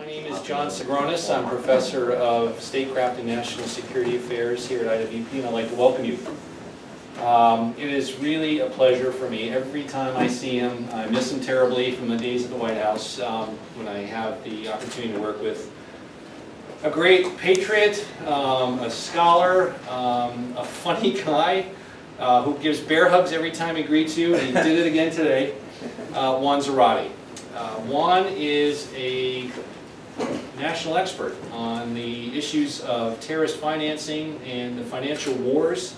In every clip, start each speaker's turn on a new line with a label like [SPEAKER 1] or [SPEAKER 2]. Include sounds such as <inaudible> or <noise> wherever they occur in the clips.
[SPEAKER 1] My name is John Tsagronis. I'm professor of statecraft and national security affairs here at IWP, and I'd like to welcome you. Um, it is really a pleasure for me. Every time I see him, I miss him terribly from the days at the White House um, when I have the opportunity to work with a great patriot, um, a scholar, um, a funny <laughs> guy uh, who gives bear hugs every time he greets you, and he did it again today, uh, Juan Zarate. Uh, Juan is a national expert on the issues of terrorist financing and the financial wars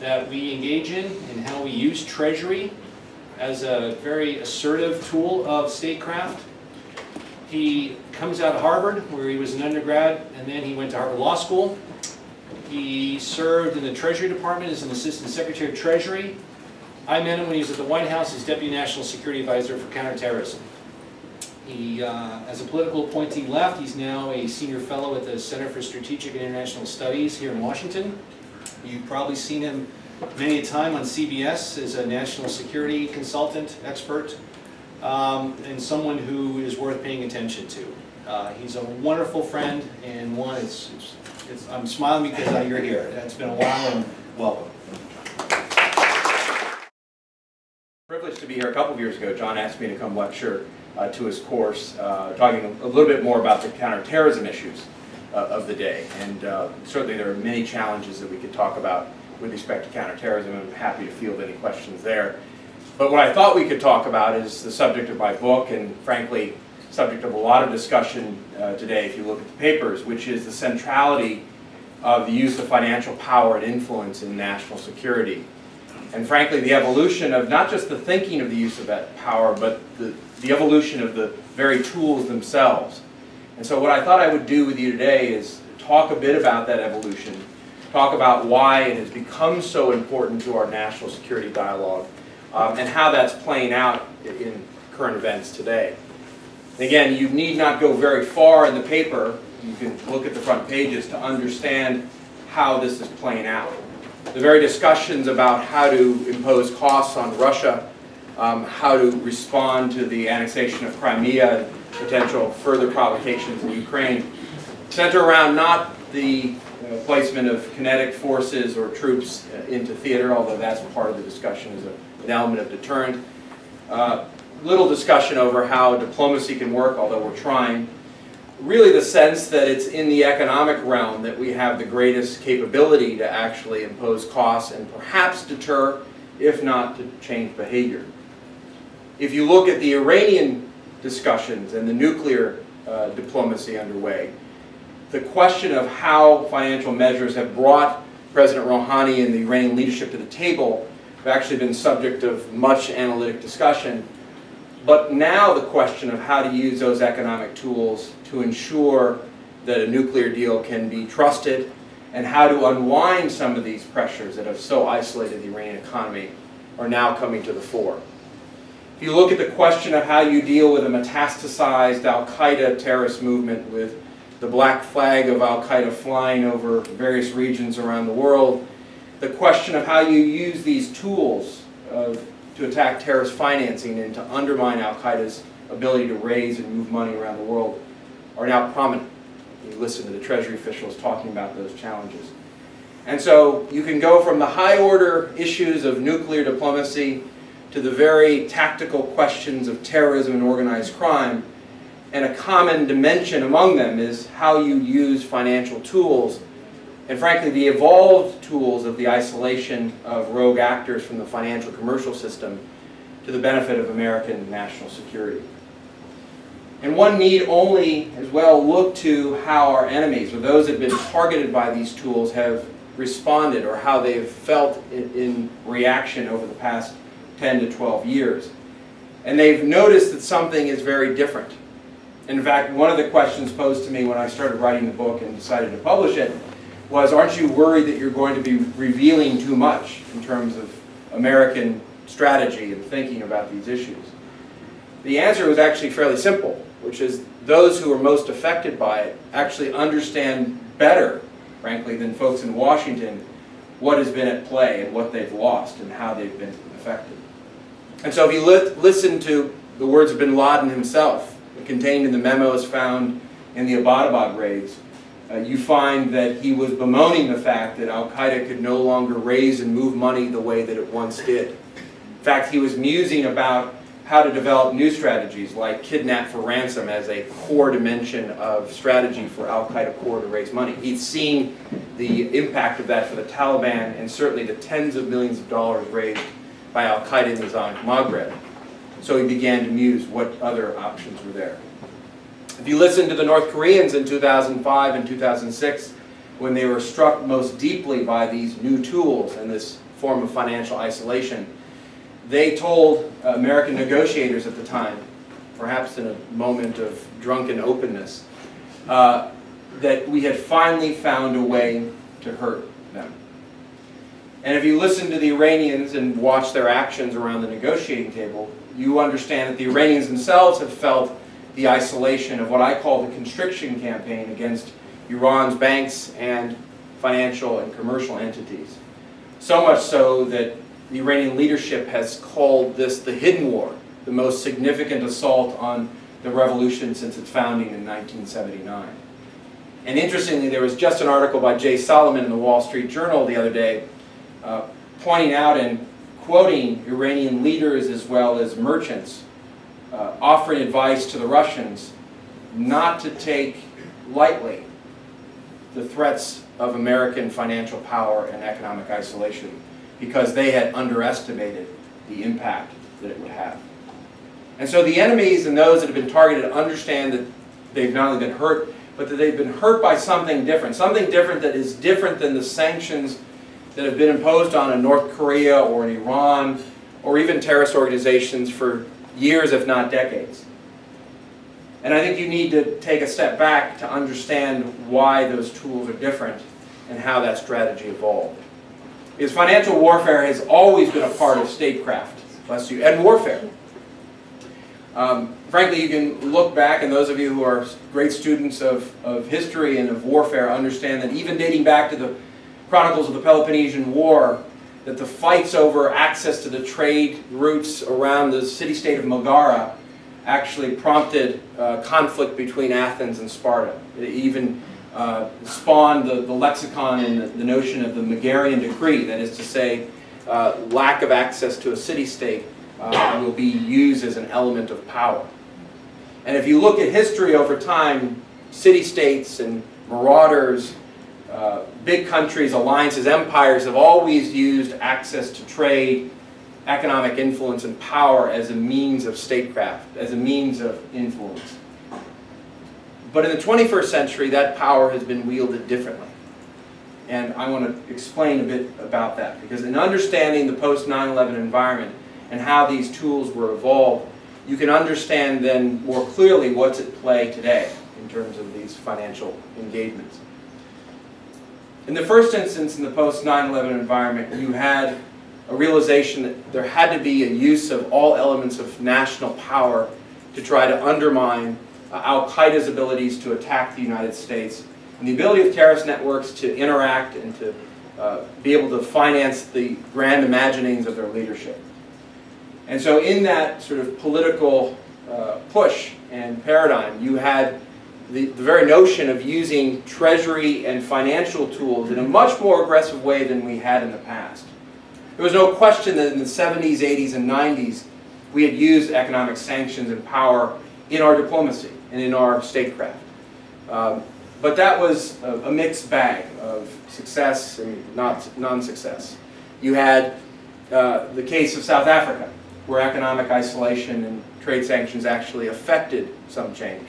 [SPEAKER 1] that we engage in and how we use Treasury as a very assertive tool of statecraft. He comes out of Harvard, where he was an undergrad, and then he went to Harvard Law School. He served in the Treasury Department as an Assistant Secretary of Treasury. I met him when he was at the White House as Deputy National Security Advisor for Counterterrorism. He, uh, as a political appointee left, he's now a senior fellow at the Center for Strategic and International Studies here in Washington. You've probably seen him many a time on CBS as a national security consultant, expert, um, and someone who is worth paying attention to. Uh, he's a wonderful friend, and Juan, it's, it's, it's, I'm smiling because uh, you're here. It's been a while, and welcome.
[SPEAKER 2] Privileged to be here a couple of years ago. John asked me to come lecture uh, to his course, uh, talking a little bit more about the counterterrorism issues uh, of the day. And uh, certainly there are many challenges that we could talk about with respect to counterterrorism. I'm happy to field any questions there. But what I thought we could talk about is the subject of my book and frankly subject of a lot of discussion today if you look at the papers, which is the centrality of the use of financial power and influence in national security. And frankly, the evolution of not just the thinking of the use of that power, but the, the evolution of the very tools themselves. And so what I thought I would do with you today is talk a bit about that evolution, talk about why it has become so important to our national security dialogue, um, and how that's playing out in current events today. Again, you need not go very far in the paper. You can look at the front pages to understand how this is playing out. The very discussions about how to impose costs on Russia, um, how to respond to the annexation of Crimea, potential further provocations in Ukraine, center around not the uh, placement of kinetic forces or troops uh, into theater, although that's part of the discussion as a, an element of deterrent. Uh, little discussion over how diplomacy can work, although we're trying. Really the sense that it's in the economic realm that we have the greatest capability to actually impose costs and perhaps deter, if not to change behavior. If you look at the Iranian discussions and the nuclear uh, diplomacy underway, the question of how financial measures have brought President Rouhani and the Iranian leadership to the table have actually been subject of much analytic discussion but now the question of how to use those economic tools to ensure that a nuclear deal can be trusted and how to unwind some of these pressures that have so isolated the Iranian economy are now coming to the fore. If you look at the question of how you deal with a metastasized al-Qaeda terrorist movement with the black flag of al-Qaeda flying over various regions around the world, the question of how you use these tools of to attack terrorist financing and to undermine al-Qaeda's ability to raise and move money around the world are now prominent. You listen to the Treasury officials talking about those challenges. And so you can go from the high order issues of nuclear diplomacy to the very tactical questions of terrorism and organized crime. And a common dimension among them is how you use financial tools and frankly, the evolved tools of the isolation of rogue actors from the financial commercial system to the benefit of American national security. And one need only as well look to how our enemies, or those that have been targeted by these tools, have responded or how they've felt in, in reaction over the past 10 to 12 years. And they've noticed that something is very different. In fact, one of the questions posed to me when I started writing the book and decided to publish it was, aren't you worried that you're going to be revealing too much in terms of American strategy and thinking about these issues? The answer was actually fairly simple, which is those who are most affected by it actually understand better, frankly, than folks in Washington what has been at play and what they've lost and how they've been affected. And so if you li listen to the words of bin Laden himself, contained in the memos found in the Abbottabad raids, uh, you find that he was bemoaning the fact that Al-Qaeda could no longer raise and move money the way that it once did. In fact, he was musing about how to develop new strategies like kidnap for ransom as a core dimension of strategy for Al-Qaeda core to raise money. He'd seen the impact of that for the Taliban and certainly the tens of millions of dollars raised by Al-Qaeda in the Islamic Maghreb. So he began to muse what other options were there. If you listen to the North Koreans in 2005 and 2006, when they were struck most deeply by these new tools and this form of financial isolation, they told American negotiators at the time, perhaps in a moment of drunken openness, uh, that we had finally found a way to hurt. And if you listen to the Iranians and watch their actions around the negotiating table, you understand that the Iranians themselves have felt the isolation of what I call the constriction campaign against Iran's banks and financial and commercial entities. So much so that the Iranian leadership has called this the hidden war, the most significant assault on the revolution since its founding in 1979. And interestingly, there was just an article by Jay Solomon in the Wall Street Journal the other day uh, pointing out and quoting Iranian leaders as well as merchants uh, offering advice to the Russians not to take lightly the threats of American financial power and economic isolation because they had underestimated the impact that it would have. And so the enemies and those that have been targeted understand that they've not only been hurt, but that they've been hurt by something different, something different that is different than the sanctions that have been imposed on a North Korea or in Iran or even terrorist organizations for years, if not decades. And I think you need to take a step back to understand why those tools are different and how that strategy evolved. Because financial warfare has always been a part of statecraft, bless you, and warfare. Um, frankly, you can look back, and those of you who are great students of, of history and of warfare understand that even dating back to the chronicles of the Peloponnesian War, that the fights over access to the trade routes around the city-state of Megara actually prompted uh, conflict between Athens and Sparta. It even uh, spawned the, the lexicon and the, the, notion of the Megarian decree, that is to say, uh, lack of access to a city-state uh, will be used as an element of power. And if you look at history over time, city-states and marauders uh, big countries, alliances, empires have always used access to trade, economic influence, and power as a means of statecraft, as a means of influence. But in the 21st century, that power has been wielded differently. And I want to explain a bit about that, because in understanding the post-9-11 environment and how these tools were evolved, you can understand then more clearly what's at play today in terms of these financial engagements. In the first instance, in the post-9-11 environment, you had a realization that there had to be a use of all elements of national power to try to undermine uh, al-Qaeda's abilities to attack the United States and the ability of terrorist networks to interact and to uh, be able to finance the grand imaginings of their leadership. And so in that sort of political uh, push and paradigm, you had the, the very notion of using treasury and financial tools in a much more aggressive way than we had in the past. There was no question that in the 70s, 80s, and 90s, we had used economic sanctions and power in our diplomacy and in our statecraft. Um, but that was a, a, mixed bag of success and not non-success. You had uh, the case of South Africa, where economic isolation and trade sanctions actually affected some change.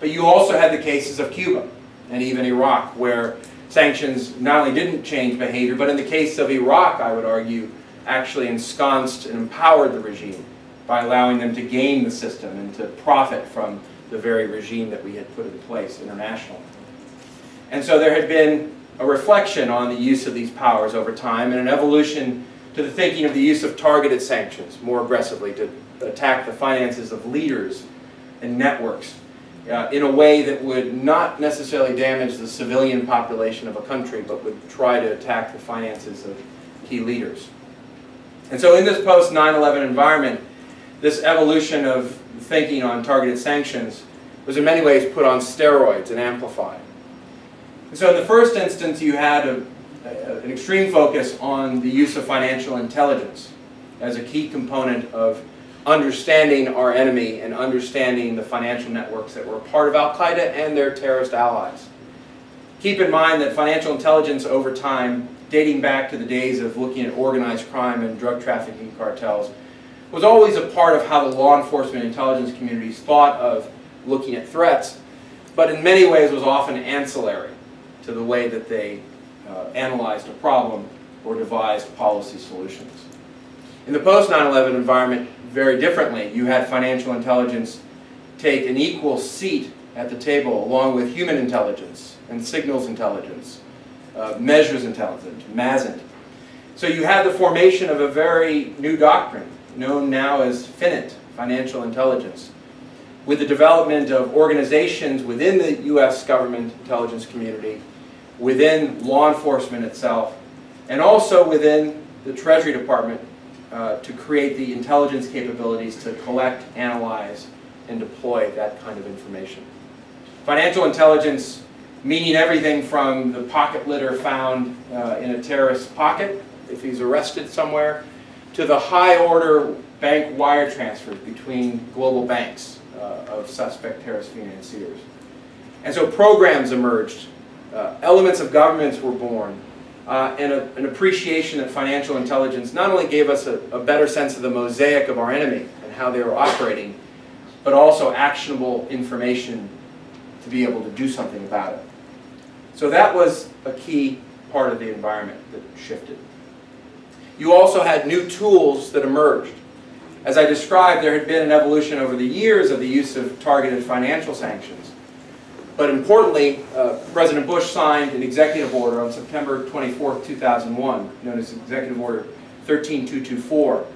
[SPEAKER 2] But you also had the cases of Cuba and even Iraq, where sanctions not only didn't change behavior, but in the case of Iraq, I would argue, actually ensconced and empowered the regime by allowing them to game the system and to profit from the very regime that we had put in place internationally. And so there had been a reflection on the use of these powers over time and an evolution to the thinking of the use of targeted sanctions more aggressively to attack the finances of leaders and networks uh, in a way that would not necessarily damage the civilian population of a country, but would try to attack the finances of key leaders. And so in this post 9-11 environment, this evolution of thinking on targeted sanctions was in many ways put on steroids and amplified. And so in the first instance, you had a, a, an extreme focus on the use of financial intelligence as a key component of understanding our enemy and understanding the financial networks that were part of al-Qaeda and their terrorist allies. Keep in mind that financial intelligence over time, dating back to the days of looking at organized crime and drug trafficking cartels, was always a part of how the law enforcement intelligence communities thought of looking at threats, but in many ways was often ancillary to the way that they uh, analyzed a problem or devised policy solutions. In the post 9-11 environment, very differently, you had financial intelligence take an equal seat at the table along with human intelligence and signals intelligence, uh, measures intelligence, MASINT. So you had the formation of a very new doctrine known now as FININT, financial intelligence, with the development of organizations within the U.S. government intelligence community, within law enforcement itself, and also within the Treasury Department uh, to create the intelligence capabilities to collect, analyze, and deploy that kind of information. Financial intelligence meaning everything from the pocket litter found uh, in a terrorist's pocket, if he's arrested somewhere, to the high order bank wire transfers between global banks uh, of suspect terrorist financiers. And so programs emerged, uh, elements of governments were born, uh, and a, an appreciation that financial intelligence not only gave us a, a better sense of the mosaic of our enemy and how they were operating, but also actionable information to be able to do something about it. So that was a key part of the environment that shifted. You also had new tools that emerged. As I described, there had been an evolution over the years of the use of targeted financial sanctions. But importantly, uh, President Bush signed an executive order on September 24, 2001, known as Executive Order 13224,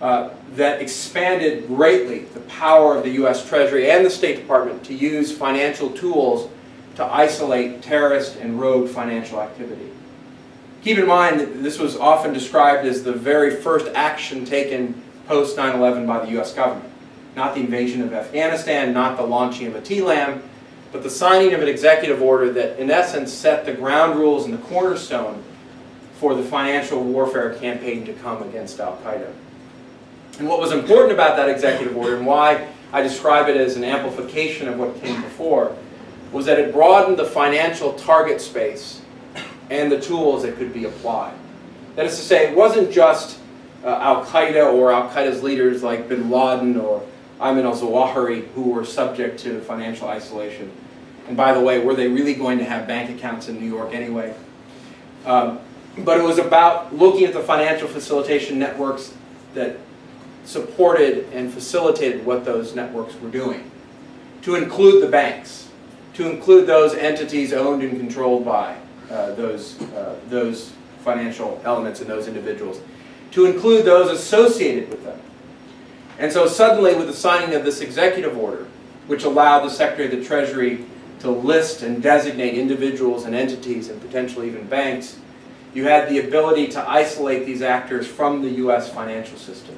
[SPEAKER 2] uh, that expanded greatly the power of the U.S. Treasury and the State Department to use financial tools to isolate terrorist and rogue financial activity. Keep in mind that this was often described as the very first action taken post 9-11 by the U.S. government. Not the invasion of Afghanistan, not the launching of a TLAM, but the signing of an executive order that in essence set the ground rules and the cornerstone for the financial warfare campaign to come against al-Qaeda. And what was important about that executive order and why I describe it as an amplification of what came before was that it broadened the financial target space and the tools that could be applied. That is to say, it wasn't just uh, al-Qaeda or al-Qaeda's leaders like bin Laden or Ayman al-Zawahiri who were subject to financial isolation. And by the way, were they really going to have bank accounts in New York anyway? Um, but it was about looking at the financial facilitation networks that supported and facilitated what those networks were doing. To include the banks, to include those entities owned and controlled by uh, those, uh, those financial elements and those individuals, to include those associated with them. And so suddenly with the signing of this executive order, which allowed the Secretary of the Treasury to list and designate individuals and entities and potentially even banks, you had the ability to isolate these actors from the U.S. financial system,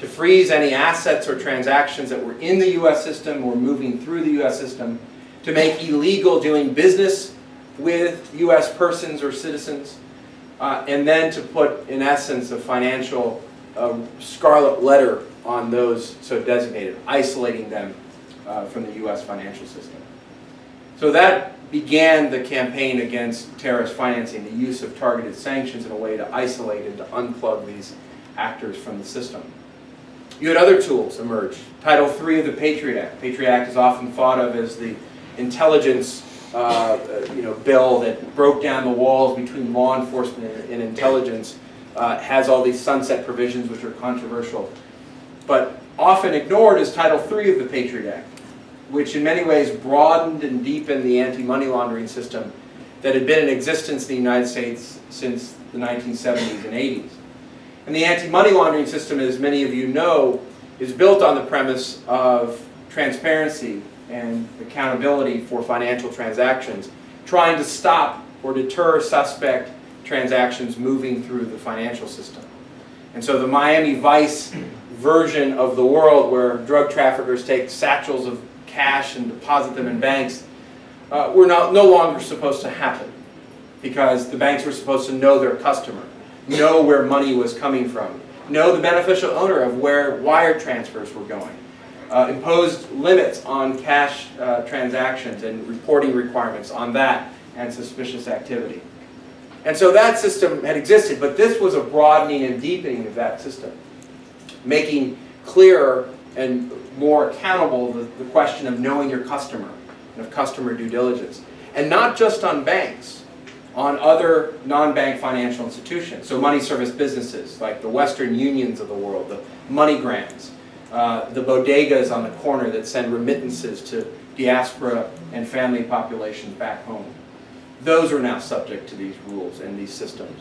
[SPEAKER 2] to freeze any assets or transactions that were in the U.S. system or moving through the U.S. system, to make illegal doing business with U.S. persons or citizens, uh, and then to put, in essence, a financial uh, scarlet letter on those so designated, isolating them uh, from the U.S. financial system. So that began the campaign against terrorist financing, the use of targeted sanctions in a way to isolate and to unplug these actors from the system. You had other tools emerge. Title III of the Patriot Act. Patriot Act is often thought of as the intelligence uh, you know, bill that broke down the walls between law enforcement and, intelligence, uh, has all these sunset provisions which are controversial. But often ignored is Title III of the Patriot Act, which in many ways broadened and deepened the anti-money laundering system that had been in existence in the United States since the 1970s and 80s. And the anti-money laundering system, as many of you know, is built on the premise of transparency and accountability for financial transactions, trying to stop or deter suspect transactions moving through the financial system. And so the Miami Vice version of the world where drug traffickers take satchels of cash and deposit them in banks uh, were not, no longer supposed to happen because the banks were supposed to know their customer, know where money was coming from, know the beneficial owner of where wire transfers were going, uh, imposed limits on cash uh, transactions and reporting requirements on that and suspicious activity. And so that system had existed, but this was a broadening and deepening of that system, making clearer and more accountable the, the question of knowing your customer and of customer due diligence. And not just on banks, on other non-bank financial institutions. So money service businesses like the Western Unions of the world, the MoneyGrams, uh, the bodegas on the corner that send remittances to diaspora and family populations back home. Those are now subject to these rules and these systems.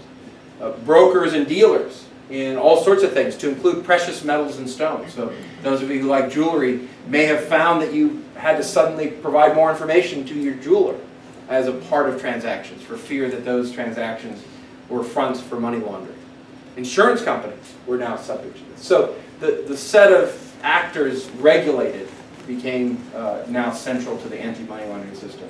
[SPEAKER 2] Uh, brokers and dealers in all sorts of things, to include precious metals and stones. So those of you who like jewelry may have found that you had to suddenly provide more information to your jeweler as a part of transactions for fear that those transactions were fronts for money laundering. Insurance companies were now subject to this. So the, the set of actors regulated became uh, now central to the anti-money laundering system.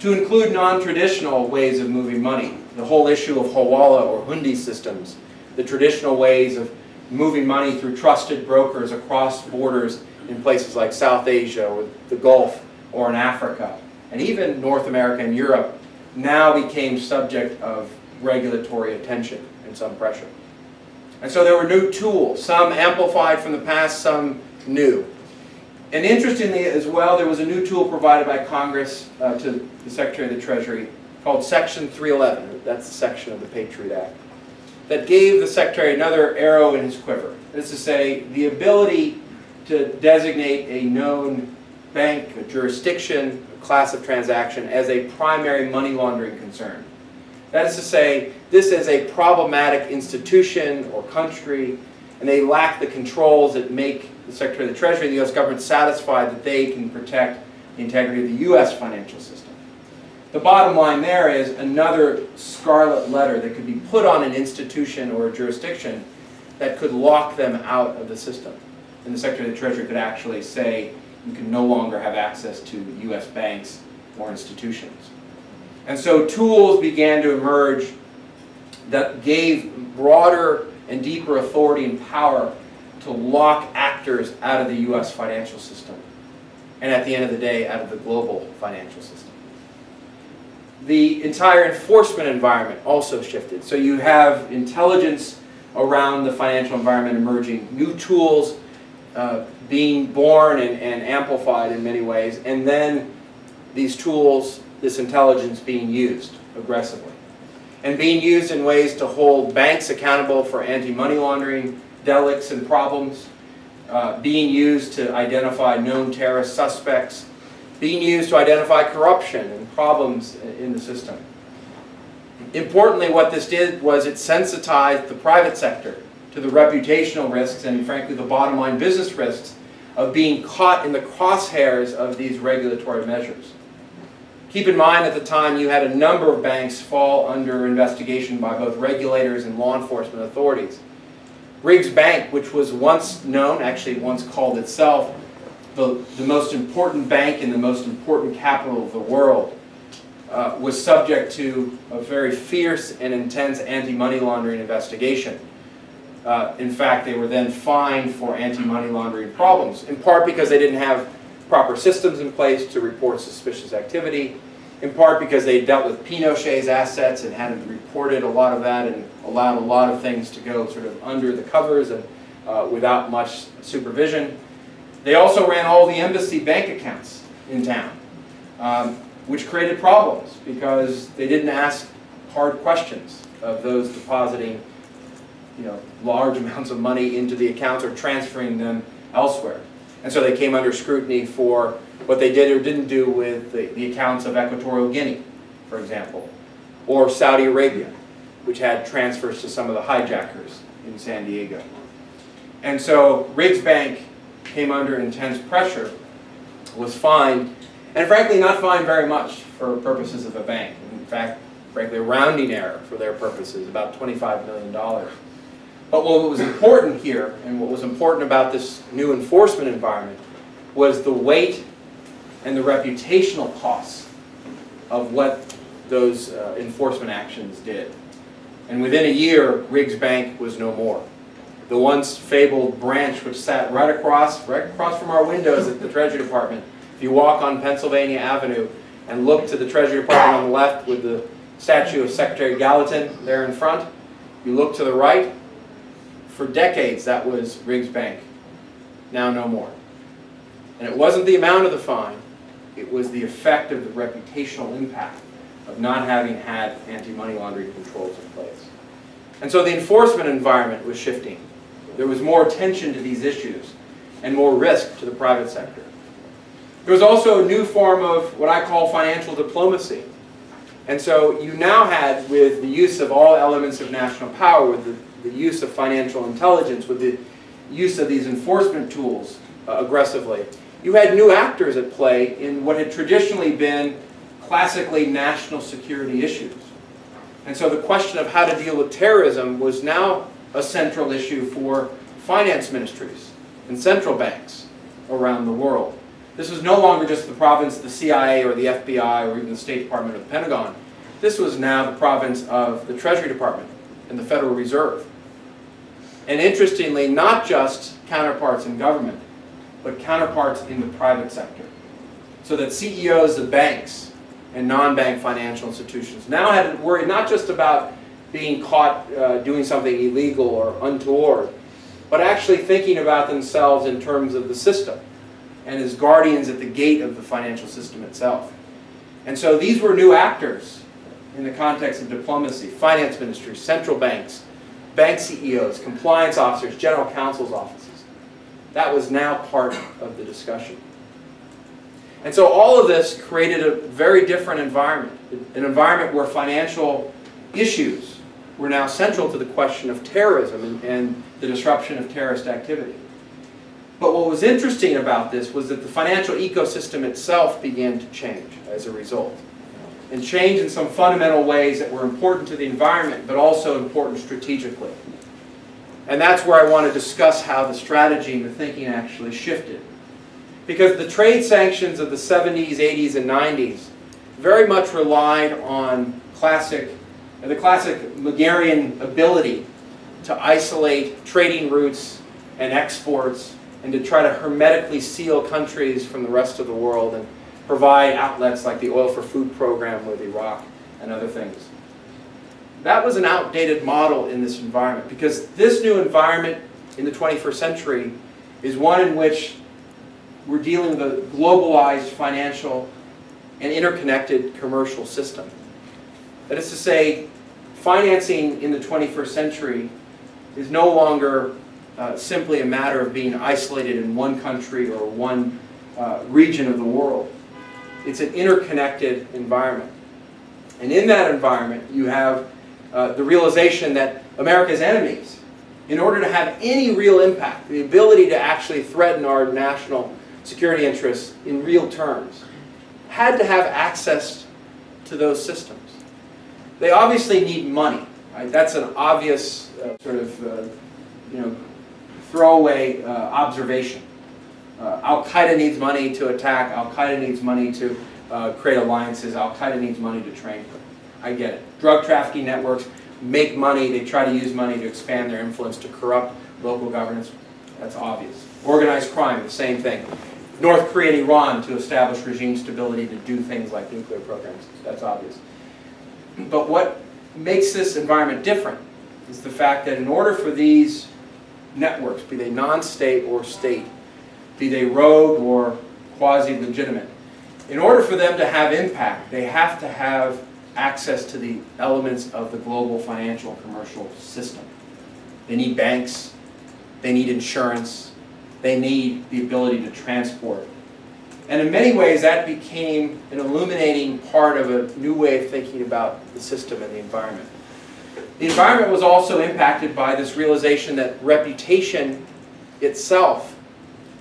[SPEAKER 2] To include non-traditional ways of moving money, the whole issue of hawala or hundi systems, the traditional ways of moving money through trusted brokers across borders in places like South Asia or the Gulf or in Africa, and even North America and Europe, now became subject of regulatory attention and some pressure. And so there were new tools, some amplified from the past, some new. And interestingly as well, there was a new tool provided by Congress uh, to the Secretary of the Treasury called Section 311. That's the section of the Patriot Act that gave the Secretary another arrow in his quiver. That is to say, the ability to designate a known bank, a jurisdiction, a class of transaction as a primary money laundering concern. That is to say, this is a problematic institution or country, and they lack the controls that make the Secretary of the Treasury and the U.S. government satisfied that they can protect the integrity of the U.S. financial system. The bottom line there is another scarlet letter that could be put on an institution or a jurisdiction that could lock them out of the system. And the Secretary of the Treasury could actually say you can no longer have access to U.S. banks or institutions. And so tools began to emerge that gave broader and deeper authority and power to lock actors out of the U.S. financial system. And at the end of the day, out of the global financial system. The entire enforcement environment also shifted. So you have intelligence around the financial environment emerging, new tools uh, being born and, and amplified in many ways, and then these tools, this intelligence being used aggressively. And being used in ways to hold banks accountable for anti-money laundering, delicts and problems, uh, being used to identify known terrorist suspects, being used to identify corruption and problems in the system. Importantly, what this did was it sensitized the private sector to the reputational risks and frankly the bottom line business risks of being caught in the crosshairs of these regulatory measures. Keep in mind at the time you had a number of banks fall under investigation by both regulators and law enforcement authorities. Riggs Bank, which was once known, actually once called itself, the, the most important bank in the most important capital of the world, uh, was subject to a very fierce and intense anti-money laundering investigation. Uh, in fact, they were then fined for anti-money laundering problems, in part because they didn't have proper systems in place to report suspicious activity, in part because they dealt with Pinochet's assets and hadn't reported a lot of that and allowed a lot of things to go sort of under the covers and uh, without much supervision. They also ran all the embassy bank accounts in town, um, which created problems because they didn't ask hard questions of those depositing you know, large <laughs> amounts of money into the accounts or transferring them elsewhere. And so they came under scrutiny for what they did or didn't do with the, the accounts of Equatorial Guinea, for example, or Saudi Arabia, which had transfers to some of the hijackers in San Diego. And so Riggs Bank came under intense pressure, was fined, and frankly not fined very much for purposes of a bank. In fact, frankly, a rounding error for their purposes, about $25 million. But what was important here, and what was important about this new enforcement environment, was the weight and the reputational costs of what those uh, enforcement actions did. And within a year, Riggs Bank was no more. The once fabled branch which sat right across, right across from our windows at the Treasury Department. If you walk on Pennsylvania Avenue and look to the Treasury Department on the left with the statue of Secretary Gallatin there in front, you look to the right, for decades that was Riggs Bank. Now no more. And it wasn't the amount of the fine, it was the effect of the reputational impact of not having had anti-money laundering controls in place. And so the enforcement environment was shifting. There was more attention to these issues and more risk to the private sector. There was also a new form of what I call financial diplomacy. And so you now had, with the use of all elements of national power, with the, the use of financial intelligence, with the use of these enforcement tools uh, aggressively, you had new actors at play in what had traditionally been classically national security issues. And so the question of how to deal with terrorism was now a central issue for finance ministries and central banks around the world. This was no longer just the province of the CIA or the FBI or even the State Department or the Pentagon. This was now the province of the Treasury Department and the Federal Reserve. And interestingly, not just counterparts in government, but counterparts in the private sector. So that CEOs of banks and non-bank financial institutions now had to worry not just about being caught uh, doing something illegal or untoward, but actually thinking about themselves in terms of the system and as guardians at the gate of the financial system itself. And so these were new actors in the context of diplomacy, finance ministries, central banks, bank CEOs, compliance officers, general counsel's offices. That was now part of the discussion. And so all of this created a very different environment, an environment where financial issues were now central to the question of terrorism and, and the disruption of terrorist activity. But what was interesting about this was that the financial ecosystem itself began to change as a result. And change in some fundamental ways that were important to the environment, but also important strategically. And that's where I want to discuss how the strategy and the thinking actually shifted. Because the trade sanctions of the 70s, 80s, and 90s very much relied on classic, the classic Megarian ability to isolate trading routes and exports and to try to hermetically seal countries from the rest of the world and provide outlets like the Oil for Food program with Iraq and other things. That was an outdated model in this environment because this new environment in the 21st century is one in which we're dealing with a globalized financial and interconnected commercial system. That is to say, financing in the 21st century is no longer uh, simply a matter of being isolated in one country or one uh, region of the world. It's an interconnected environment. And in that environment, you have uh, the realization that America's enemies, in order to have any real impact, the ability to actually threaten our national security interests in real terms, had to have access to those systems. They obviously need money. Right? That's an obvious uh, sort of uh, you know, throwaway uh, observation. Uh, Al-Qaeda needs money to attack. Al-Qaeda needs money to uh, create alliances. Al-Qaeda needs money to train. I get it. Drug trafficking networks make money. They try to use money to expand their influence to corrupt local governance. That's obvious. Organized crime, the same thing. North Korea and Iran to establish regime stability to do things like nuclear programs. That's obvious. But what makes this environment different is the fact that in order for these networks, be they non-state or state, be they rogue or quasi-legitimate, in order for them to have impact, they have to have access to the elements of the global financial and commercial system. They need banks, they need insurance, they need the ability to transport. And in many ways that became an illuminating part of a new way of thinking about the system and the environment. The environment was also impacted by this realization that reputation itself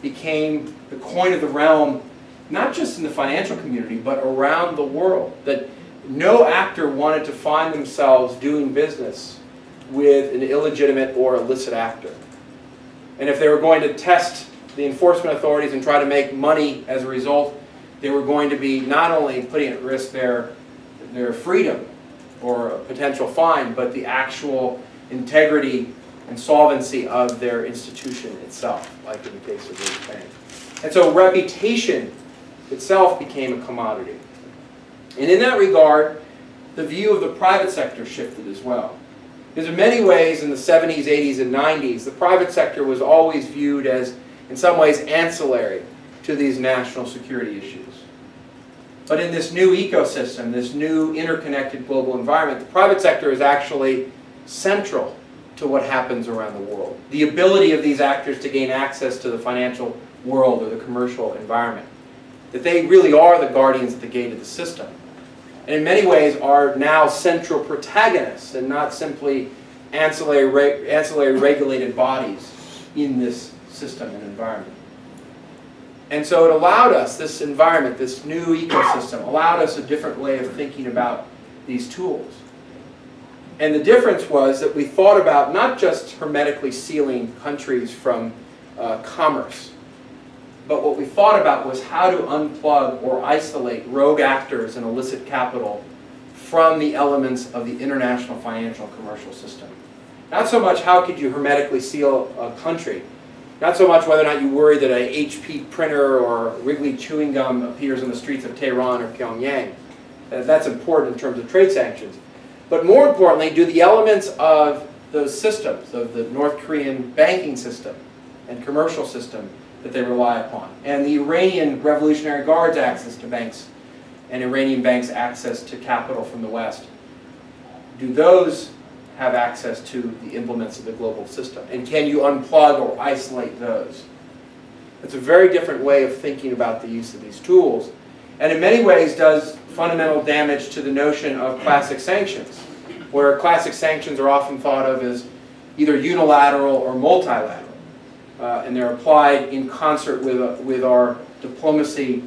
[SPEAKER 2] became the coin of the realm, not just in the financial community, but around the world. That no actor wanted to find themselves doing business with an illegitimate or illicit actor. And if they were going to test the enforcement authorities and try to make money as a result, they were going to be not only putting at risk their, their freedom or a potential fine, but the actual integrity and solvency of their institution itself, like in the case of Deutsche Bank. And so reputation itself became a commodity. And in that regard, the view of the private sector shifted as well. Because in many ways, in the 70s, 80s, and 90s, the private sector was always viewed as, in some ways, ancillary to these national security issues. But in this new ecosystem, this new interconnected global environment, the private sector is actually central to what happens around the world. The ability of these actors to gain access to the financial world or the commercial environment. That they really are the guardians at the gate of the system. And in many ways are now central protagonists and not simply ancillary, re ancillary regulated bodies in this system and environment. And so it allowed us, this environment, this new ecosystem, allowed us a different way of thinking about these tools. And the difference was that we thought about not just hermetically sealing countries from uh, commerce, but what we thought about was how to unplug or isolate rogue actors and illicit capital from the elements of the international financial commercial system. Not so much how could you hermetically seal a country, not so much whether or not you worry that a HP printer or Wrigley chewing gum appears in the streets of Tehran or Pyongyang. Uh, that's important in terms of trade sanctions. But more importantly, do the elements of those systems, of the North Korean banking system and commercial system that they rely upon, and the Iranian Revolutionary Guard's access to banks and Iranian banks' access to capital from the West, do those have access to the implements of the global system? And can you unplug or isolate those? It's a very different way of thinking about the use of these tools. And in many ways does fundamental damage to the notion of classic sanctions, where classic sanctions are often thought of as either unilateral or multilateral. Uh, and they're applied in concert with, uh, with our diplomacy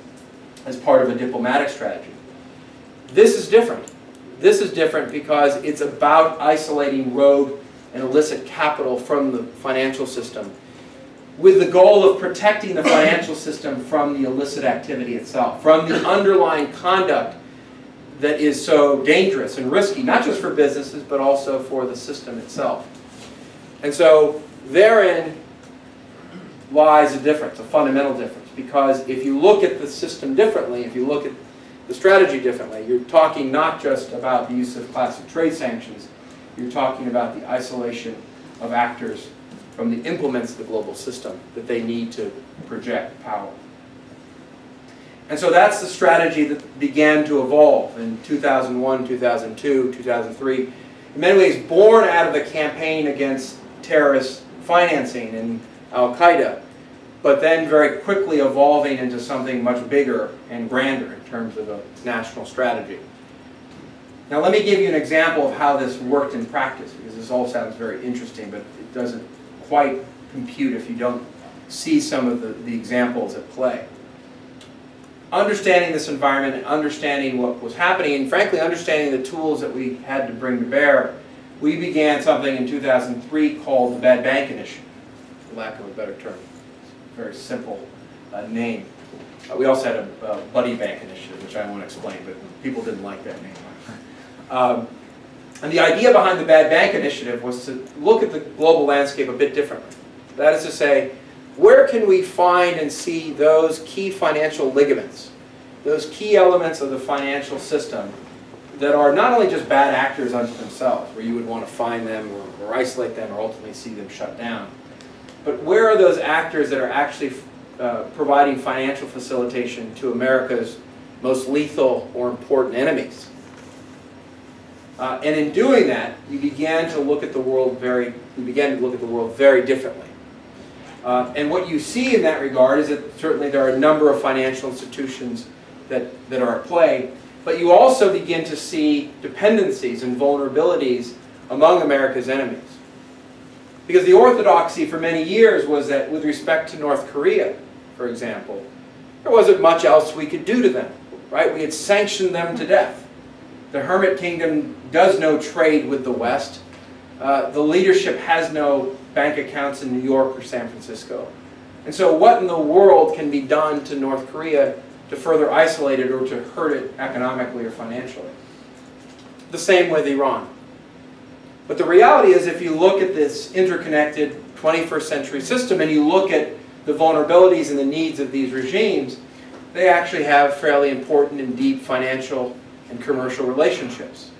[SPEAKER 2] as part of a diplomatic strategy. This is different. This is different because it's about isolating rogue and illicit capital from the financial system with the goal of protecting the financial system from the illicit activity itself, from the underlying conduct that is so dangerous and risky, not just for businesses, but also for the system itself. And so therein lies a difference, a fundamental difference, because if you look at the system differently, if you look at the strategy differently. You're talking not just about the use of classic trade sanctions, you're talking about the isolation of actors from the implements of the global system that they need to project power. And so that's the strategy that began to evolve in 2001, 2002, 2003. In many ways born out of the campaign against terrorist financing and Al-Qaeda but then very quickly evolving into something much bigger and grander in terms of a national strategy. Now let me give you an example of how this worked in practice, because this all sounds very interesting, but it doesn't quite compute if you don't see some of the, the examples at play. Understanding this environment and understanding what was happening, and frankly understanding the tools that we had to bring to bear, we began something in 2003 called the Bad Bank Initiative, for lack of a better term very simple uh, name. Uh, we also had a, a, buddy bank initiative, which I won't explain, but people didn't like that name. <laughs> Um, and the idea behind the Bad Bank Initiative was to look at the global landscape a bit differently. That is to say, where can we find and see those key financial ligaments, those key elements of the financial system that are not only just bad actors unto themselves, where you would want to find them or, or isolate them or ultimately see them shut down, but where are those actors that are actually uh, providing financial facilitation to America's most lethal or important enemies? Uh, and in doing that, you began to look at the world very, you began to look at the world very differently. Uh, and what you see in that regard is that certainly there are a number of financial institutions that, that are at play, but you also begin to see dependencies and vulnerabilities among America's enemies. Because the orthodoxy for many years was that with respect to North Korea, for example, there wasn't much else we could do to them, right? We had sanctioned them to death. The Hermit Kingdom does no trade with the West. uh, the leadership has no bank accounts in New York or San Francisco. And so what in the world can be done to North Korea to further isolate it or to hurt it economically or financially? The same with Iran. But the reality is if you look at this interconnected 21st century system and you look at the vulnerabilities and the needs of these regimes, they actually have fairly important and deep financial and commercial relationships.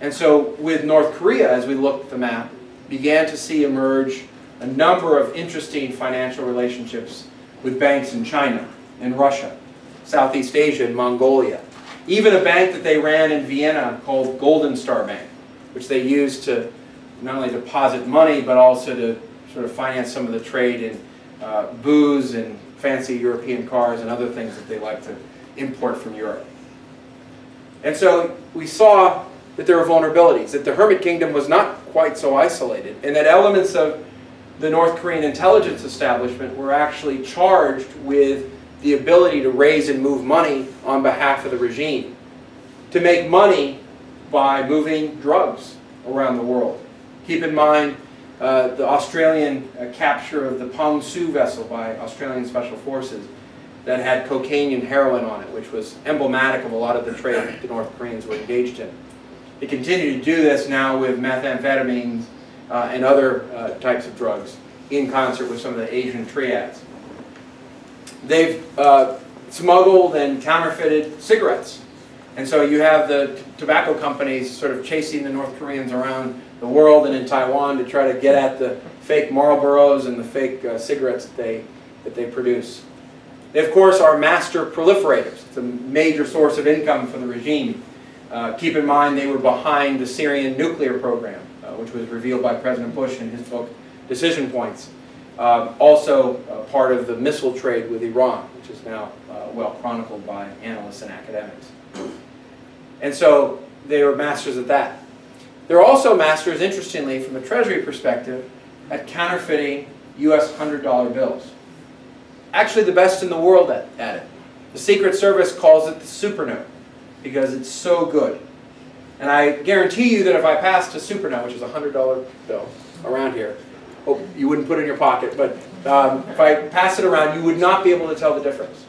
[SPEAKER 2] And so with North Korea, as we looked at the map, began to see emerge a number of interesting financial relationships with banks in China and Russia, Southeast Asia and Mongolia. Even a bank that they ran in Vienna called Golden Star Bank, which they used to not only deposit money, but also to sort of finance some of the trade in uh, booze and fancy European cars and other things that they like to import from Europe. And so we saw that there were vulnerabilities, that the Hermit Kingdom was not quite so isolated, and that elements of the North Korean intelligence establishment were actually charged with the ability to raise and move money on behalf of the regime, to make money by moving drugs around the world. Keep in mind uh, the Australian uh, capture of the Pong Su vessel by Australian Special Forces that had cocaine and heroin on it, which was emblematic of a lot of the trade that the North Koreans were engaged in. They continue to do this now with methamphetamines uh, and other uh, types of drugs in concert with some of the Asian triads. They've uh, smuggled and counterfeited cigarettes. And so you have the tobacco companies sort of chasing the North Koreans around the world and in Taiwan to try to get at the fake Marlboros and the fake uh, cigarettes that they, that they produce. They, of course, are master proliferators. It's a major source of income for the regime. Uh, keep in mind they were behind the Syrian nuclear program, uh, which was revealed by President Bush in his book, Decision Points. Um, also uh, part of the missile trade with Iran, which is now uh, well chronicled by analysts and academics. And so they were masters at that. They're also masters, interestingly, from a Treasury perspective, at counterfeiting U.S. $100 bills. Actually the best in the world at, at it. The Secret Service calls it the super note because it's so good. And I guarantee you that if I passed a super note, which is a $100 bill around here, hope you wouldn't put it in your pocket, but um, if I pass it around, you would not be able to tell the difference.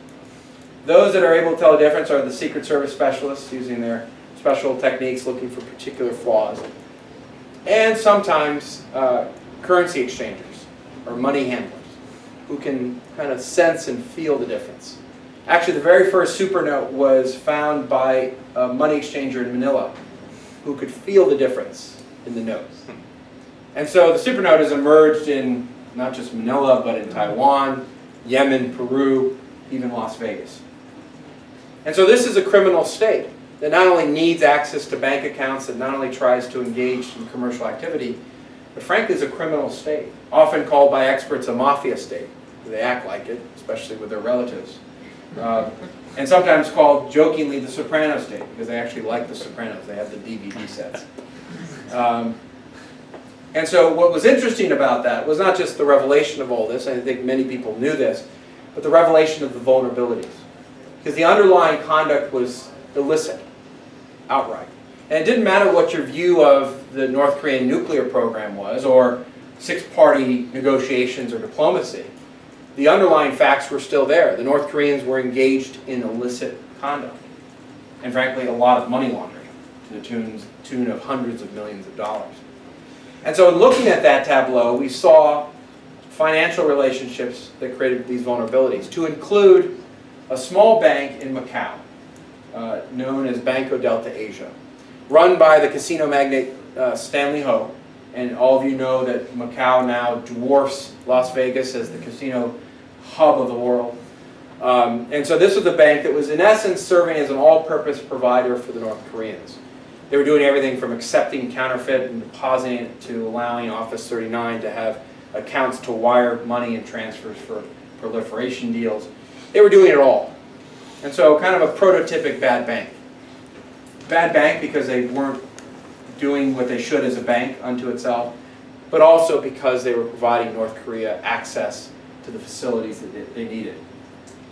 [SPEAKER 2] Those that are able to tell the difference are the Secret Service specialists using their special techniques looking for particular flaws. And sometimes uh, currency exchangers or money handlers who can kind of sense and feel the difference. Actually, the very first supernote was found by a money exchanger in Manila who could feel the difference in the notes. And so the supernote has emerged in not just Manila, but in Taiwan, Yemen, Peru, even Las Vegas. And so this is a criminal state that not only needs access to bank accounts, that not only tries to engage in commercial activity, but frankly is a criminal state, often called by experts a mafia state. They act like it, especially with their relatives. Uh, and sometimes called jokingly the Soprano state, because they actually like the Sopranos. They have the DVD sets. Um, and so what was interesting about that was not just the revelation of all this, I think many people knew this, but the revelation of the vulnerabilities. Because the underlying conduct was illicit, outright. And it didn't matter what your view of the North Korean nuclear program was, or six-party negotiations or diplomacy. The underlying facts were still there. The North Koreans were engaged in illicit conduct. And frankly, a lot of money laundering to the tune, tune of hundreds of millions of dollars. And so in looking at that tableau, we saw financial relationships that created these vulnerabilities, to include a small bank in Macau, uh, known as Banco Delta Asia, run by the casino magnate uh, Stanley Ho. And all of you know that Macau now dwarfs Las Vegas as the casino hub of the world. Um, and so this was a bank that was in essence serving as an all-purpose provider for the North Koreans. They were doing everything from accepting counterfeit and depositing it to allowing Office 39 to have accounts to wire money and transfers for proliferation deals. They were doing it all. And so kind of a prototypic bad bank. Bad bank because they weren't doing what they should as a bank unto itself, but also because they were providing North Korea access to the facilities that they needed.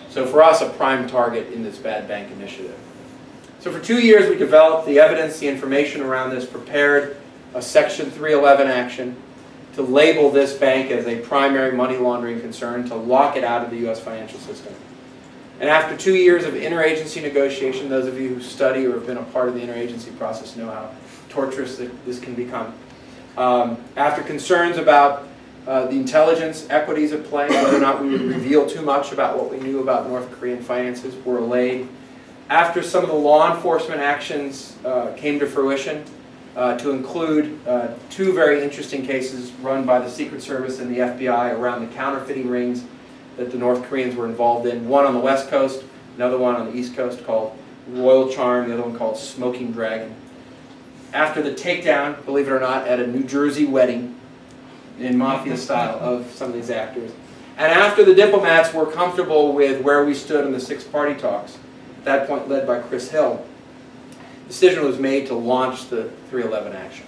[SPEAKER 2] So for us, a prime target in this bad bank initiative. So for two years, we developed the evidence, the information around this, prepared a Section 311 action to label this bank as a primary money laundering concern, to lock it out of the U.S. financial system. And after two years of interagency negotiation, those of you who study or have been a part of the interagency process know how torturous this can become. Um, after concerns about uh, the intelligence equities at play, whether or not we would reveal too much about what we knew about North Korean finances, were allayed. After some of the law enforcement actions uh, came to fruition, uh, to include uh, two very interesting cases run by the Secret Service and the FBI around the counterfeiting rings that the North Koreans were involved in. One on the West Coast, another one on the East Coast called Royal Charm, the other one called Smoking Dragon. After the takedown, believe it or not, at a New Jersey wedding in mafia style of some of these actors. And after the diplomats were comfortable with where we stood in the six party talks, at that point led by Chris Hill, decision was made to launch the 311 action.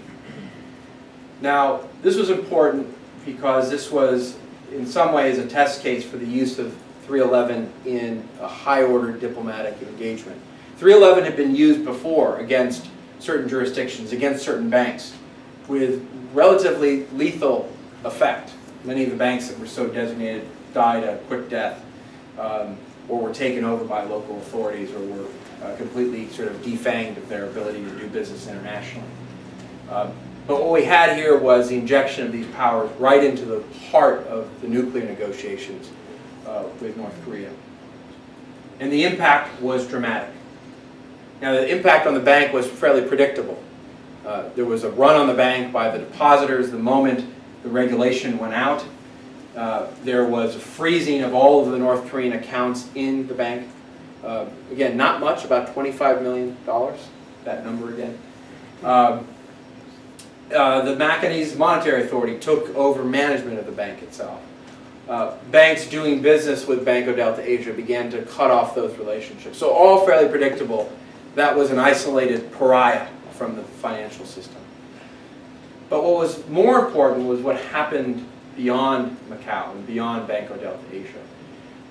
[SPEAKER 2] Now, this was important because this was, in some ways, a test case for the use of 311 in a high-order diplomatic engagement. 311 had been used before against certain jurisdictions, against certain banks, with relatively lethal effect. Many of the banks that were so designated died a quick death um, or were taken over by local authorities or were uh, completely sort of defanged of their ability to do business internationally. Um, but what we had here was the injection of these powers right into the heart of the nuclear negotiations uh, with North Korea. And the impact was dramatic. Now the impact on the bank was fairly predictable. Uh, there was a run on the bank by the depositors the moment the regulation went out. Uh, there was a freezing of all of the North Korean accounts in the bank. Uh, again, not much, about $25 million, that number again. Um, uh, the Macanese Monetary Authority took over management of the bank itself. Uh, banks doing business with Banco Delta Asia began to cut off those relationships. So all fairly predictable. That was an isolated pariah from the financial system. But what was more important was what happened beyond Macau and beyond Banco Delta Asia.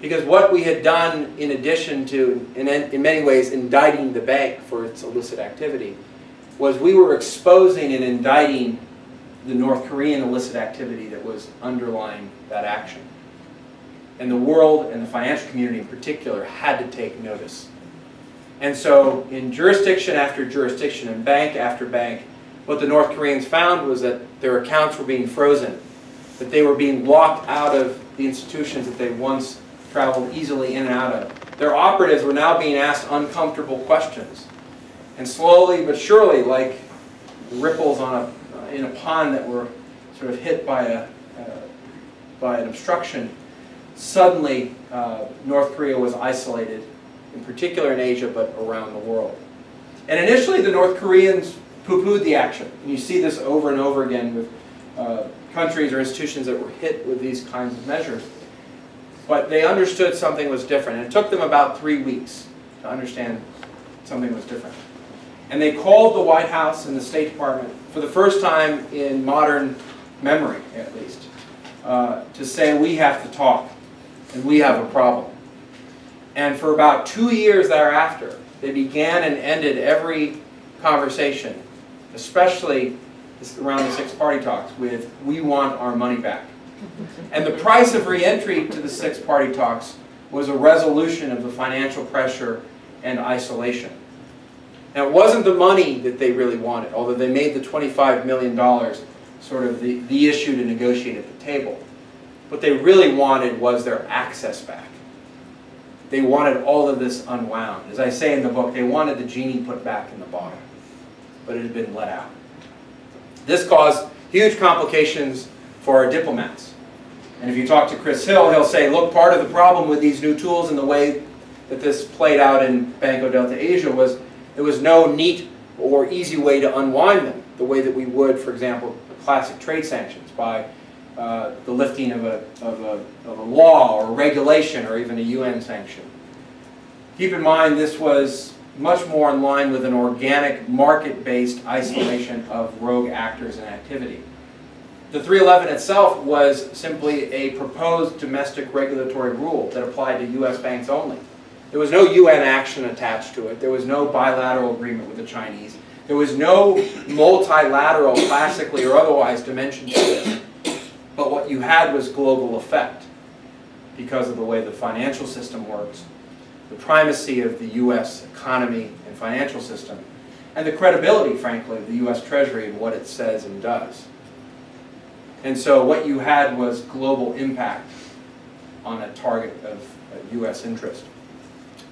[SPEAKER 2] Because what we had done in addition to, in, in many ways, indicting the bank for its illicit activity, was we were exposing and indicting the North Korean illicit activity that was underlying that action. And the world and the financial community in particular had to take notice. And so in jurisdiction after jurisdiction and bank after bank, what the North Koreans found was that their accounts were being frozen, that they were being locked out of the institutions that they once traveled easily in and out of. Their operatives were now being asked uncomfortable questions. And slowly but surely, like ripples on a, uh, in a pond that were sort of hit by, a, uh, by an obstruction, suddenly uh, North Korea was isolated, in particular in Asia, but around the world. And initially the North Koreans poo-pooed the action. And you see this over and over again with uh, countries or institutions that were hit with these kinds of measures. But they understood something was different. And it took them about three weeks to understand something was different. And they called the White House and the State Department for the first time in modern memory, at least, uh, to say we have to talk and we have a problem. And for about two years thereafter, they began and ended every conversation, especially around the six-party talks, with we want our money back. And the price of reentry to the six-party talks was a resolution of the financial pressure and isolation. Now, it wasn't the money that they really wanted, although they made the $25 million sort of the, the issue to negotiate at the table. What they really wanted was their access back. They wanted all of this unwound. As I say in the book, they wanted the genie put back in the bottle, but it had been let out. This caused huge complications for our diplomats. And if you talk to Chris Hill, he'll say, look, part of the problem with these new tools and the way that this played out in Banco Delta Asia was there was no neat or easy way to unwind them, the way that we would, for example, classic trade sanctions by uh, the lifting of a, of, a, of a law or a regulation or even a UN sanction. Keep in mind this was much more in line with an organic market-based isolation of rogue actors and activity. The 311 itself was simply a proposed domestic regulatory rule that applied to U.S. banks only. There was no UN action attached to it. There was no bilateral agreement with the Chinese. There was no multilateral, classically or otherwise, dimension to this. But what you had was global effect because of the way the financial system works, the primacy of the U.S. economy and financial system, and the credibility, frankly, of the U.S. Treasury and what it says and does. And so what you had was global impact on a target of U.S. interest.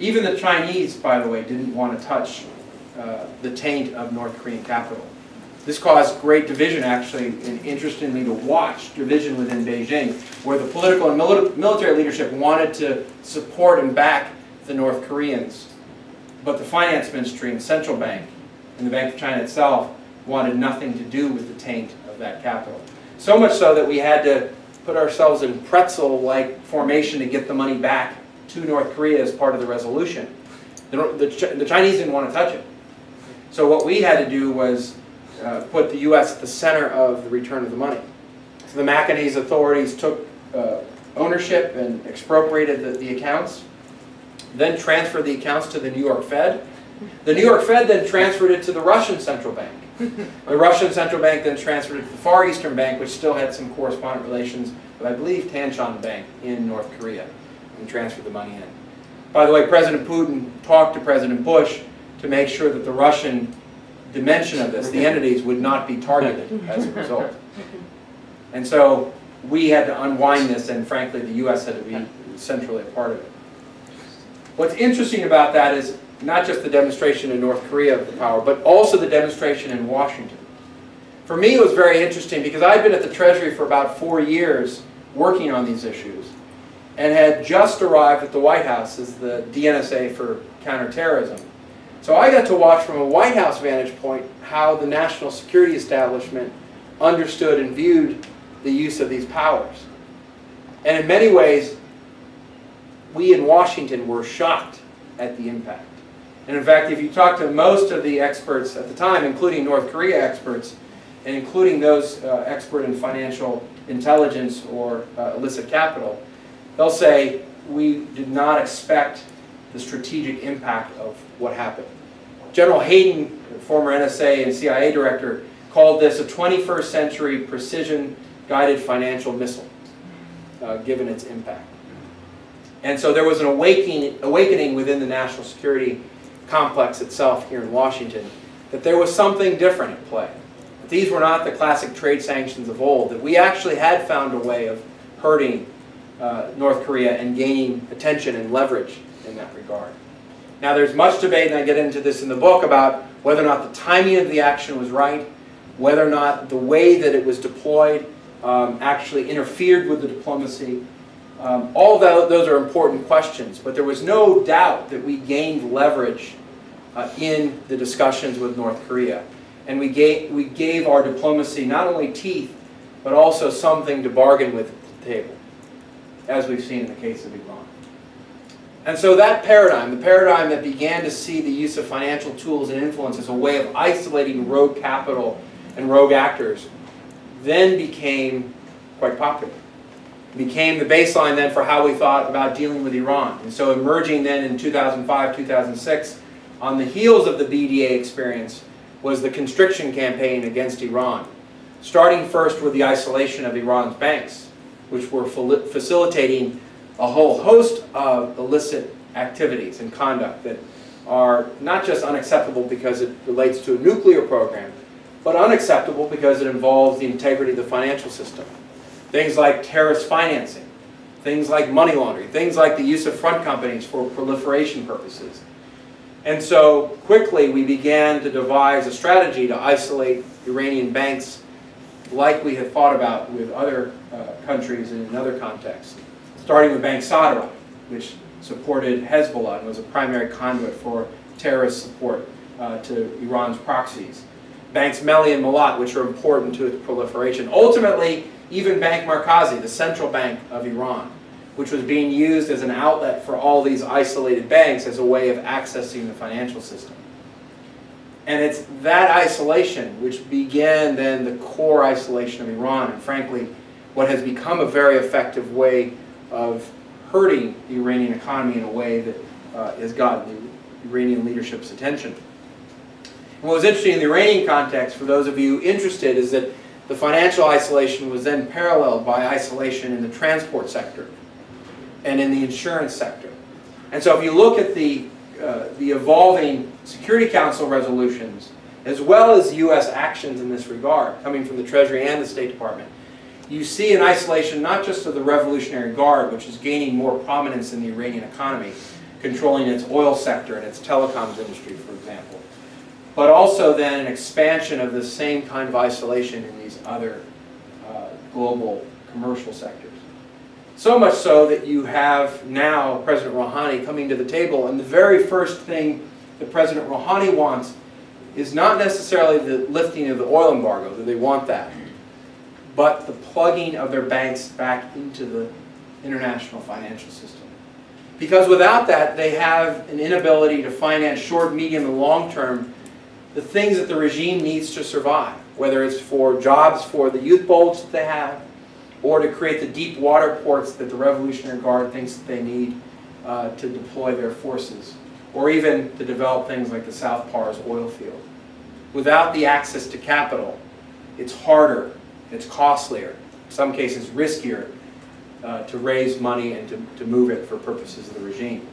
[SPEAKER 2] Even the Chinese, by the way, didn't want to touch uh, the taint of North Korean capital. This caused great division, actually, and interestingly to watch division within Beijing, where the political and military leadership wanted to support and back the North Koreans. But the finance ministry and central bank and the Bank of China itself wanted nothing to do with the taint of that capital. So much so that we had to put ourselves in pretzel-like formation to get the money back to North Korea as part of the resolution. The, the, the Chinese didn't want to touch it. So what we had to do was uh, put the U.S. at the center of the return of the money. So the Macanese authorities took uh, ownership and expropriated the, the accounts, then transferred the accounts to the New York Fed. The New York Fed then transferred it to the Russian central bank. The Russian central bank then transferred it to the Far Eastern Bank, which still had some correspondent relations with, I believe, Tanchon Bank in North Korea, and transferred the money in. By the way, President Putin talked to President Bush to make sure that the Russian dimension of this, the entities, would not be targeted as a result. And so we had to unwind this, and frankly, the U.S. had to be centrally a part of it. What's interesting about that is not just the demonstration in North Korea of the power, but also the demonstration in Washington. For me, it was very interesting because I'd been at the Treasury for about four years working on these issues and had just arrived at the White House as the DNSA for counterterrorism. So I got to watch from a White House vantage point how the national security establishment understood and viewed the use of these powers. And in many ways, we in Washington were shocked at the impact. And in fact, if you talk to most of the experts at the time, including North Korea experts, and including those uh, expert in financial intelligence or uh, illicit capital, they'll say, we did not expect the strategic impact of what happened. General Hayden, former NSA and CIA director, called this a 21st century precision-guided financial missile, uh, given its impact. And so there was an awakening, awakening within the national security complex itself here in Washington that there was something different at play. That these were not the classic trade sanctions of old, that we actually had found a way of hurting uh, North Korea and gaining attention and leverage in that regard. Now there's much debate, and I get into this in the book, about whether or not the timing of the action was right, whether or not the way that it was deployed um, actually interfered with the diplomacy. Um, all that, those are important questions, but there was no doubt that we gained leverage uh, in the discussions with North Korea. And we gave, we gave our diplomacy not only teeth, but also something to bargain with at the table, as we've seen in the case of Iran. And so that paradigm, the paradigm that began to see the use of financial tools and influence as a way of isolating rogue capital and rogue actors, then became quite popular. It became the baseline then for how we thought about dealing with Iran. And so emerging then in 2005, 2006, on the heels of the BDA experience, was the constriction campaign against Iran. Starting first with the isolation of Iran's banks, which were facilitating a whole host of illicit activities and conduct that are not just unacceptable because it relates to a nuclear program, but unacceptable because it involves the integrity of the financial system. Things like terrorist financing, things like money laundering, things like the use of front companies for proliferation purposes. And so quickly we began to devise a strategy to isolate Iranian banks like we had thought about with other uh, countries in other contexts starting with Bank Saderat, which supported Hezbollah and was a primary conduit for terrorist support uh, to Iran's proxies. Banks Melli and Mellat, which are important to its proliferation. Ultimately, even Bank Markazi, the central bank of Iran, which was being used as an outlet for all these isolated banks as a way of accessing the financial system. And it's that isolation which began then the core isolation of Iran, and frankly, what has become a very effective way of hurting the Iranian economy in a way that uh, has gotten the Iranian leadership's attention. What was interesting in the Iranian context, for those of you interested, is that the financial isolation was then paralleled by isolation in the transport sector and in the insurance sector. And so if you look at the, uh, the evolving Security Council resolutions, as well as U.S. actions in this regard, coming from the Treasury and the State Department, you see an isolation not just of the Revolutionary Guard, which is gaining more prominence in the Iranian economy, controlling its oil sector and its telecoms industry, for example, but also then an expansion of the same kind of isolation in these other uh, global commercial sectors. So much so that you have now President Rouhani coming to the table, and the very first thing that President Rouhani wants is not necessarily the lifting of the oil embargo, that they want that, but the plugging of their banks back into the international financial system. Because without that, they have an inability to finance short, medium, and long term the things that the regime needs to survive, whether it's for jobs for the youth bulge that they have, or to create the deep water ports that the Revolutionary Guard thinks that they need uh, to deploy their forces, or even to develop things like the South Pars oil field. Without the access to capital, it's harder, it's costlier, in some cases riskier, uh, to raise money and to, to move it for purposes of the regime.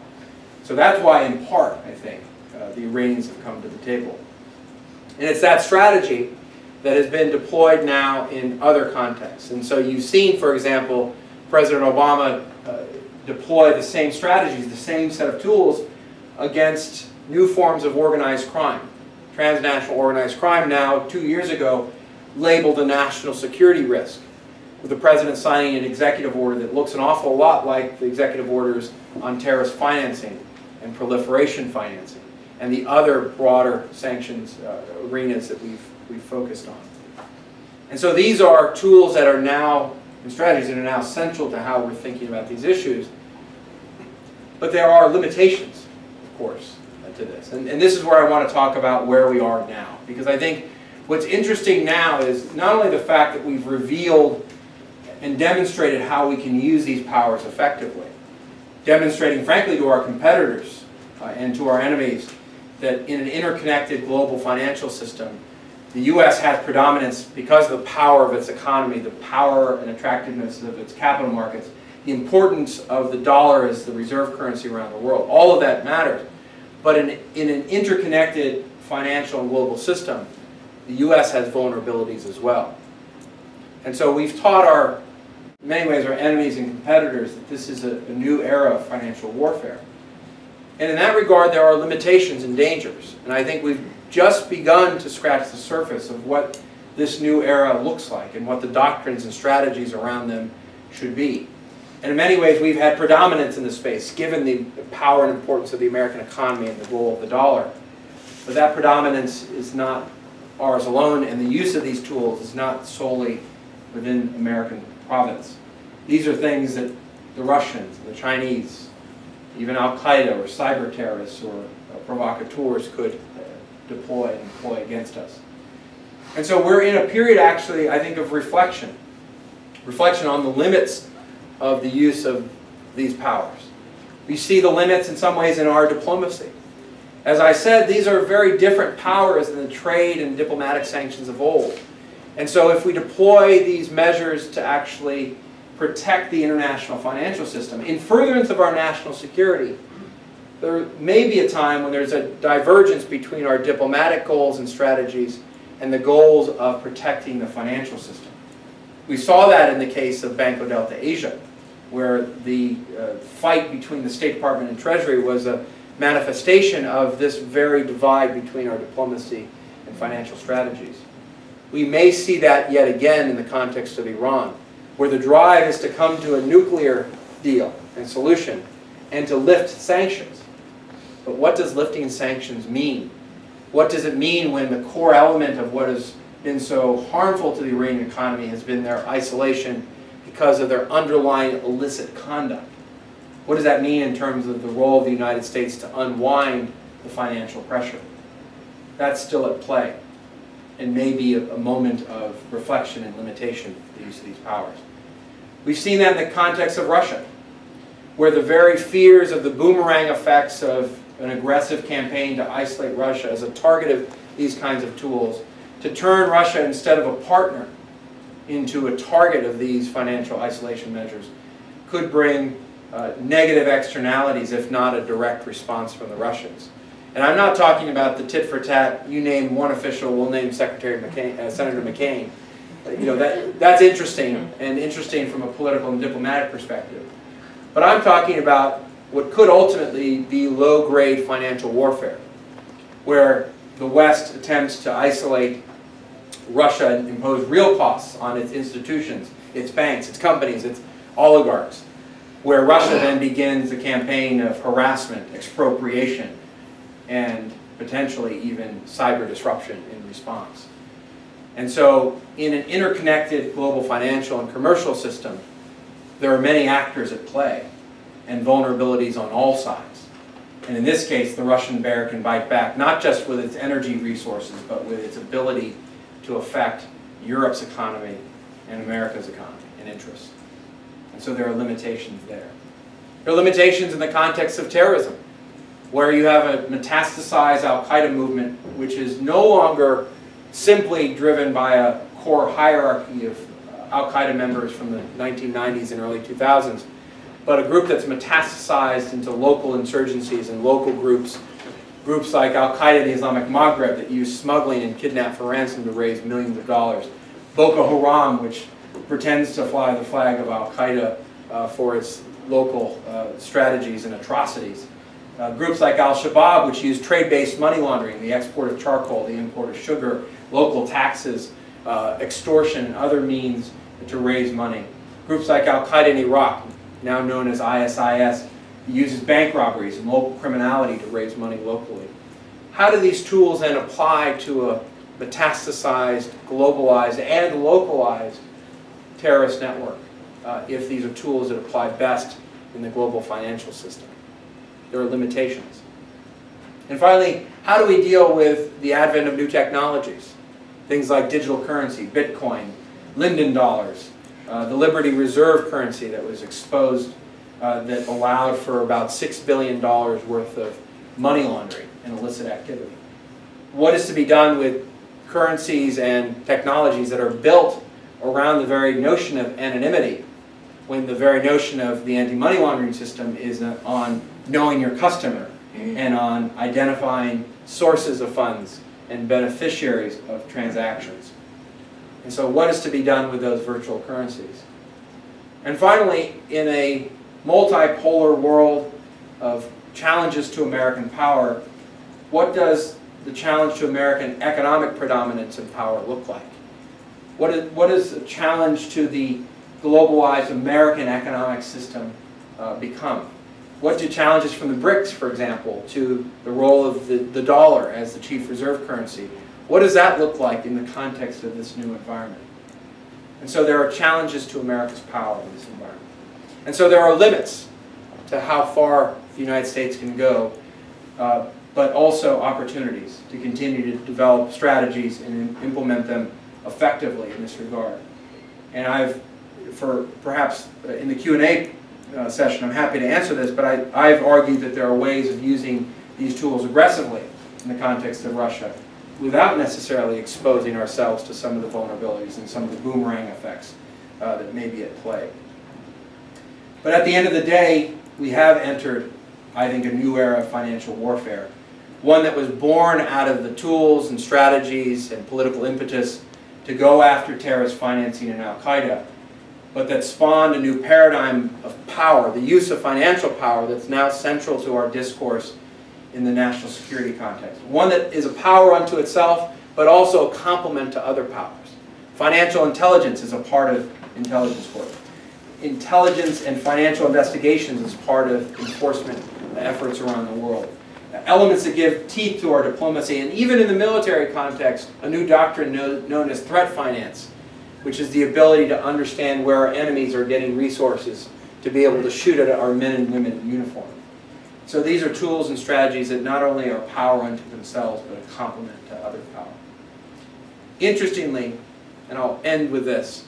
[SPEAKER 2] So that's why, in part, I think, uh, the Iranians have come to the table. And it's that strategy that has been deployed now in other contexts. And so you've seen, for example, President Obama uh, deploy the same strategies, the same set of tools against new forms of organized crime. Transnational organized crime now, two years ago, labeled a national security risk, with the President signing an executive order that looks an awful lot like the executive orders on terrorist financing and proliferation financing and the other broader sanctions uh, arenas that we've, we've focused on. And so these are tools that are now, and strategies that are now central to how we're thinking about these issues. But there are limitations, of course, to this. And, and this is where I want to talk about where we are now. Because I think what's interesting now is not only the fact that we've revealed and demonstrated how we can use these powers effectively, demonstrating, frankly, to our competitors uh, and to our enemies that in an interconnected global financial system, the U.S. has predominance because of the power of its economy, the power and attractiveness of its capital markets, the importance of the dollar as the reserve currency around the world. All of that matters. But in, in an interconnected financial and global system, the U.S. has vulnerabilities as well. And so we've taught our, in many ways, our enemies and competitors that this is a, a new era of financial warfare. And in that regard, there are limitations and dangers. And I think we've just begun to scratch the surface of what this new era looks like and what the doctrines and strategies around them should be. And in many ways, we've had predominance in this space, given the power and importance of the American economy and the role of the dollar. But that predominance is not ours alone, and the use of these tools is not solely within American province. These are things that the Russians, the Chinese, even Al-Qaeda or cyber terrorists or uh, provocateurs could uh, deploy and employ against us. And so we're in a period actually, I think, of reflection. Reflection on the limits of the use of these powers. We see the limits in some ways in our diplomacy. As I said, these are very different powers than the trade and diplomatic sanctions of old. And so if we deploy these measures to actually protect the international financial system. In furtherance of our national security, there may be a time when there's a divergence between our diplomatic goals and strategies and the goals of protecting the financial system. We saw that in the case of Banco Delta Asia, where the uh, fight between the State Department and Treasury was a manifestation of this very divide between our diplomacy and financial strategies. We may see that yet again in the context of Iran where the drive is to come to a nuclear deal and solution and to lift sanctions. But what does lifting sanctions mean? What does it mean when the core element of what has been so harmful to the Iranian economy has been their isolation because of their underlying illicit conduct? What does that mean in terms of the role of the United States to unwind the financial pressure? That's still at play and may be a, a moment of reflection and limitation for the use of these powers. We've seen that in the context of Russia, where the very fears of the boomerang effects of an aggressive campaign to isolate Russia as a target of these kinds of tools to turn Russia, instead of a partner, into a target of these financial isolation measures could bring uh, negative externalities, if not a direct response from the Russians. And I'm not talking about the tit for tat, you name one official, we'll name Secretary McCain, uh, Senator McCain. Uh, You know, that, that's interesting, and interesting from a political and diplomatic perspective. But I'm talking about what could ultimately be low-grade financial warfare, where the West attempts to isolate Russia and impose real costs on its institutions, its banks, its companies, its oligarchs, where Russia then begins a campaign of harassment, expropriation, and potentially even cyber disruption in response. And so, in an interconnected global financial and commercial system, there are many actors at play and vulnerabilities on all sides. And in this case, the Russian bear can bite back, not just with its energy resources, but with its ability to affect Europe's economy and America's economy and interests. And so there are limitations there. There are limitations in the context of terrorism, where you have a metastasized al-Qaeda movement, which is no longer simply driven by a core hierarchy of al-Qaeda members from the 1990s and early 2000s, but a group that's metastasized into local insurgencies and local groups, groups like Al-Qaeda in the Islamic Maghreb that use smuggling and kidnap for ransom to raise millions of dollars, Boko Haram, which pretends to fly the flag of Al-Qaeda uh, for its local uh, strategies and atrocities. Uh, groups like Al-Shabaab, which use trade-based money laundering, the export of charcoal, the import of sugar, local taxes, uh, extortion, and other means to raise money. Groups like Al-Qaeda in Iraq, now known as ISIS, uses bank robberies and local criminality to raise money locally. How do these tools then apply to a metastasized, globalized, and localized terrorist network uh, if these are tools that apply best in the global financial system? There are limitations. And finally, how do we deal with the advent of new technologies? Things like digital currency, Bitcoin, Linden dollars, uh, the Liberty Reserve currency that was exposed uh, that allowed for about $6 billion worth of money laundering and illicit activity. What is to be done with currencies and technologies that are built around the very notion of anonymity when the very notion of the anti-money laundering system is uh, on knowing your customer and on identifying sources of funds and beneficiaries of transactions. And so what is to be done with those virtual currencies? And finally, in a multipolar world of challenges to American power, what does the challenge to American economic predominance and power look like? What is, what is the challenge to the globalized American economic system uh, become? What do challenges from the BRICS, for example, to the role of the, the dollar as the chief reserve currency? What does that look like in the context of this new environment? And so there are challenges to America's power in this environment. And so there are limits to how far the United States can go, uh, but also opportunities to continue to develop strategies and implement them effectively in this regard. And I've, for perhaps in the Q&A uh, session, I'm happy to answer this, but I, I've argued that there are ways of using these tools aggressively in the context of Russia without necessarily exposing ourselves to some of the vulnerabilities and some of the boomerang effects uh, that may be at play. But at the end of the day, we have entered, I think, a new era of financial warfare. One that was born out of the tools and strategies and political impetus to go after terrorist financing and Al-Qaeda, but that spawned a new paradigm of power, the use of financial power that's now central to our discourse in the national security context. One that is a power unto itself, but also a complement to other powers. Financial intelligence is a part of intelligence work. Intelligence and financial investigations is part of enforcement efforts around the world. Elements that give teeth to our diplomacy, and even in the military context, a new doctrine known as threat finance, which is the ability to understand where our enemies are getting resources to be able to shoot at our men and women in uniform. So these are tools and strategies that not only are power unto themselves, but a complement to other power. Interestingly, and I'll end with this,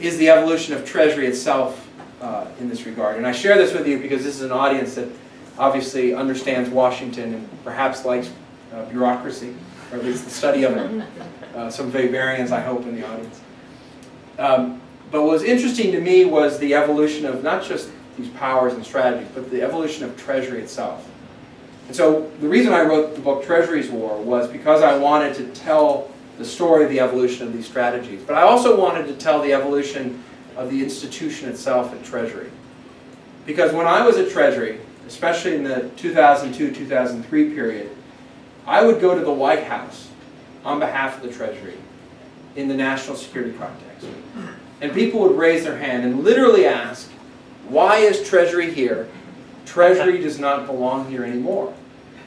[SPEAKER 2] is the evolution of Treasury itself uh, in this regard. And I share this with you because this is an audience that obviously understands Washington and perhaps likes uh, bureaucracy. or at least the study of it. <laughs> Uh, some Weberians, I hope, in the audience. Um, but what was interesting to me was the evolution of not just these powers and strategies, but the evolution of Treasury itself. And so the reason I wrote the book Treasury's War was because I wanted to tell the story of the evolution of these strategies. But I also wanted to tell the evolution of the institution itself at Treasury. Because when I was at Treasury, especially in the 2002-2003 period, I would go to the White House on behalf of the Treasury in the national security context. And people would raise their hand and literally ask, why is Treasury here? Treasury does not belong here anymore.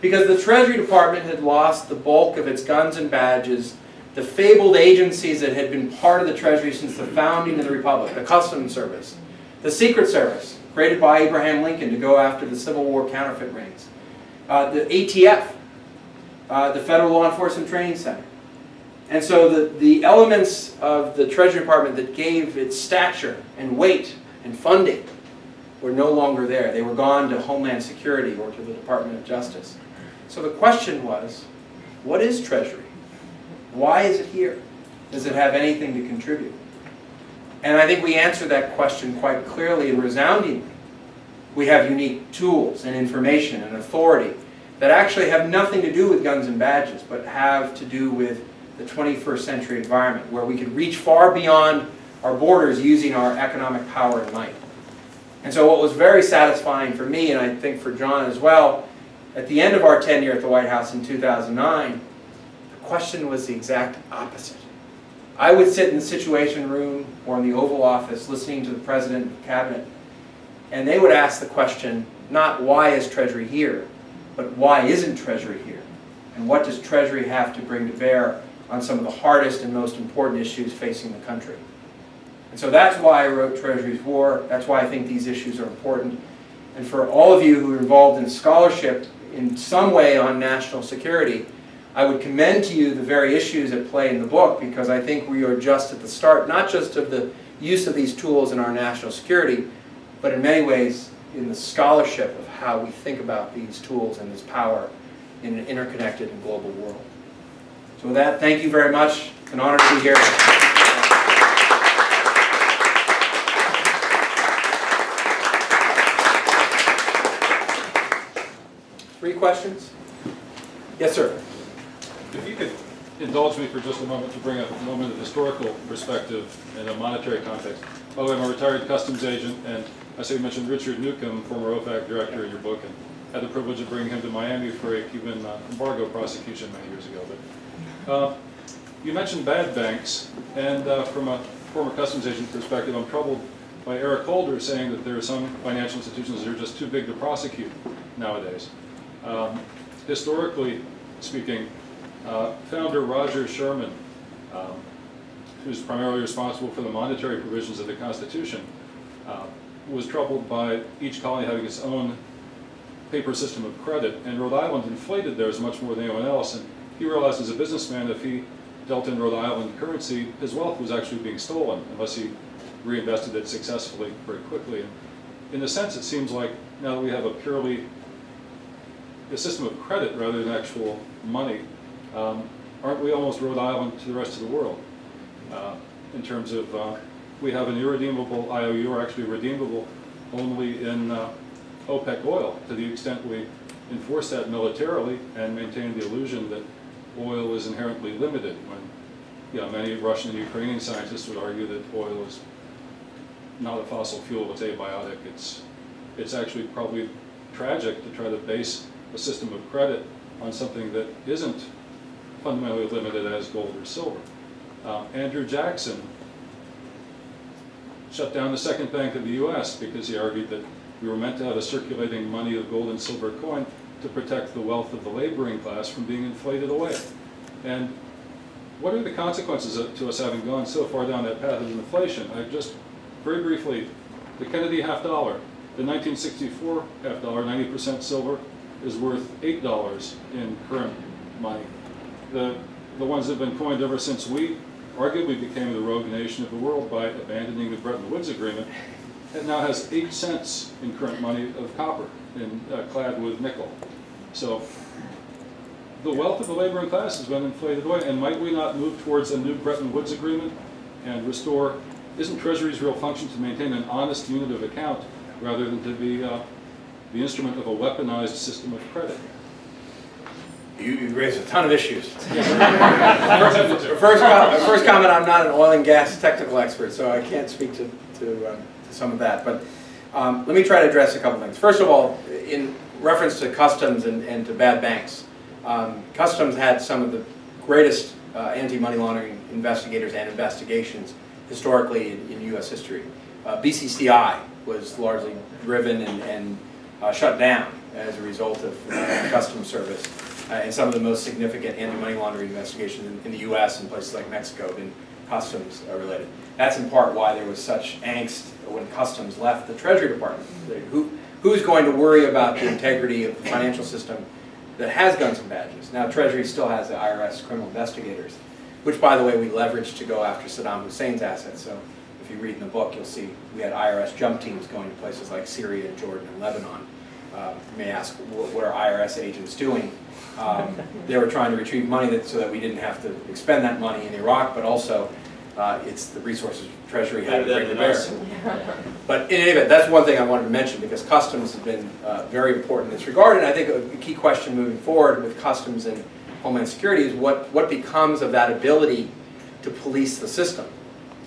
[SPEAKER 2] Because the Treasury Department had lost the bulk of its guns and badges, the fabled agencies that had been part of the Treasury since the founding of the Republic, the Customs Service, the Secret Service, created by Abraham Lincoln to go after the Civil War counterfeit rings, uh, the ATF, uh, the Federal Law Enforcement Training Center. And so the, the elements of the Treasury Department that gave its stature and weight and funding were no longer there. They were gone to Homeland Security or to the Department of Justice. So the question was, what is Treasury? Why is it here? Does it have anything to contribute? And I think we answered that question quite clearly and resoundingly. We have unique tools and information and authority that actually have nothing to do with guns and badges, but have to do with the 21st century environment where we can reach far beyond our borders using our economic power and might. And so what was very satisfying for me, and I think for John as well, at the end of our tenure at the White House in 2009, the question was the exact opposite. I would sit in the Situation Room or in the Oval Office listening to the President and the Cabinet, and they would ask the question, not why is Treasury here, but why isn't Treasury here? And what does Treasury have to bring to bear on some of the hardest and most important issues facing the country? And so that's why I wrote Treasury's War. That's why I think these issues are important. And for all of you who are involved in scholarship in some way on national security, I would commend to you the very issues at play in the book because I think we are just at the start, not just of the use of these tools in our national security, but in many ways in the scholarship of how we think about these tools and this power in an interconnected and global world. So with that, thank you very much. It's an honor to be here. Three questions? Yes, sir.
[SPEAKER 3] If you could indulge me for just a moment to bring up a moment of historical perspective in a monetary context. By the way, I'm a retired customs agent, and I say you mentioned Richard Newcomb, former OFAC director in your book, and had the privilege of bringing him to Miami for a Cuban uh, embargo prosecution many years ago. But uh, you mentioned bad banks, and uh, from a former customs agent perspective, I'm troubled by Eric Holder saying that there are some financial institutions that are just too big to prosecute nowadays. Um, historically speaking, uh, founder Roger Sherman, um, who's primarily responsible for the monetary provisions of the Constitution, uh, was troubled by each colony having its own paper system of credit, and Rhode Island inflated theirs much more than anyone else, and he realized as a businessman if he dealt in Rhode Island currency, his wealth was actually being stolen unless he reinvested it successfully very quickly. And in a sense, it seems like now that we have a purely a system of credit rather than actual money, um, aren't we almost Rhode Island to the rest of the world? Uh, in terms of, uh, we have an irredeemable IOU, or actually redeemable only in uh, OPEC oil, to the extent we enforce that militarily and maintain the illusion that oil is inherently limited, when you know, many Russian and Ukrainian scientists would argue that oil is not a fossil fuel, it's abiotic. It's, it's actually probably tragic to try to base a system of credit on something that isn't fundamentally limited as gold or silver. Uh, Andrew Jackson shut down the second bank of the U.S. because he argued that we were meant to have a circulating money of gold and silver coin to protect the wealth of the laboring class from being inflated away. And what are the consequences of, to us having gone so far down that path of inflation? I just, very briefly, the Kennedy half dollar, the 1964 half dollar, 90% silver, is worth $8 in current money. The, the ones that have been coined ever since we arguably became the rogue nation of the world by abandoning the Bretton Woods Agreement, it now has 8 cents in current money of copper in, uh, clad with nickel. So the wealth of the laboring class has been inflated away, and might we not move towards a new Bretton Woods agreement and restore, isn't Treasury's real function to maintain an honest unit of account rather than to be uh, the instrument of a weaponized system of credit?
[SPEAKER 2] You, you raised a ton of issues. <laughs>
[SPEAKER 3] First,
[SPEAKER 2] First, first comment, I'm not an oil and gas technical expert, so I can't speak to, to, um, to some of that. But um, let me try to address a couple things. First of all, in reference to customs and, and to bad banks, um, customs had some of the greatest uh, anti-money laundering investigators and investigations historically in, in U.S. history. Uh, BCCI was largely driven and, and uh, shut down as a result of uh, customs service uh, and some of the most significant anti-money laundering investigations in, in the U.S. and places like Mexico have been customs uh, related. That's in part why there was such angst when customs left the Treasury Department. Who, who's going to worry about the integrity of the financial system that has guns and badges? Now Treasury still has the IRS criminal investigators, which by the way we leveraged to go after Saddam Hussein's assets. So if you read in the book, you'll see we had IRS jump teams going to places like Syria, and Jordan, and Lebanon. Um, you may ask, what, what are IRS agents doing? Um, they were trying to retrieve money that, so that we didn't have to expend that money in Iraq, but also uh, it's the resources Treasury had to bring to bear. But in any event, that's one thing I wanted to mention because customs has been uh, very important in this regard. And I think a key question moving forward with customs and homeland security is what, what becomes of that ability to police the system,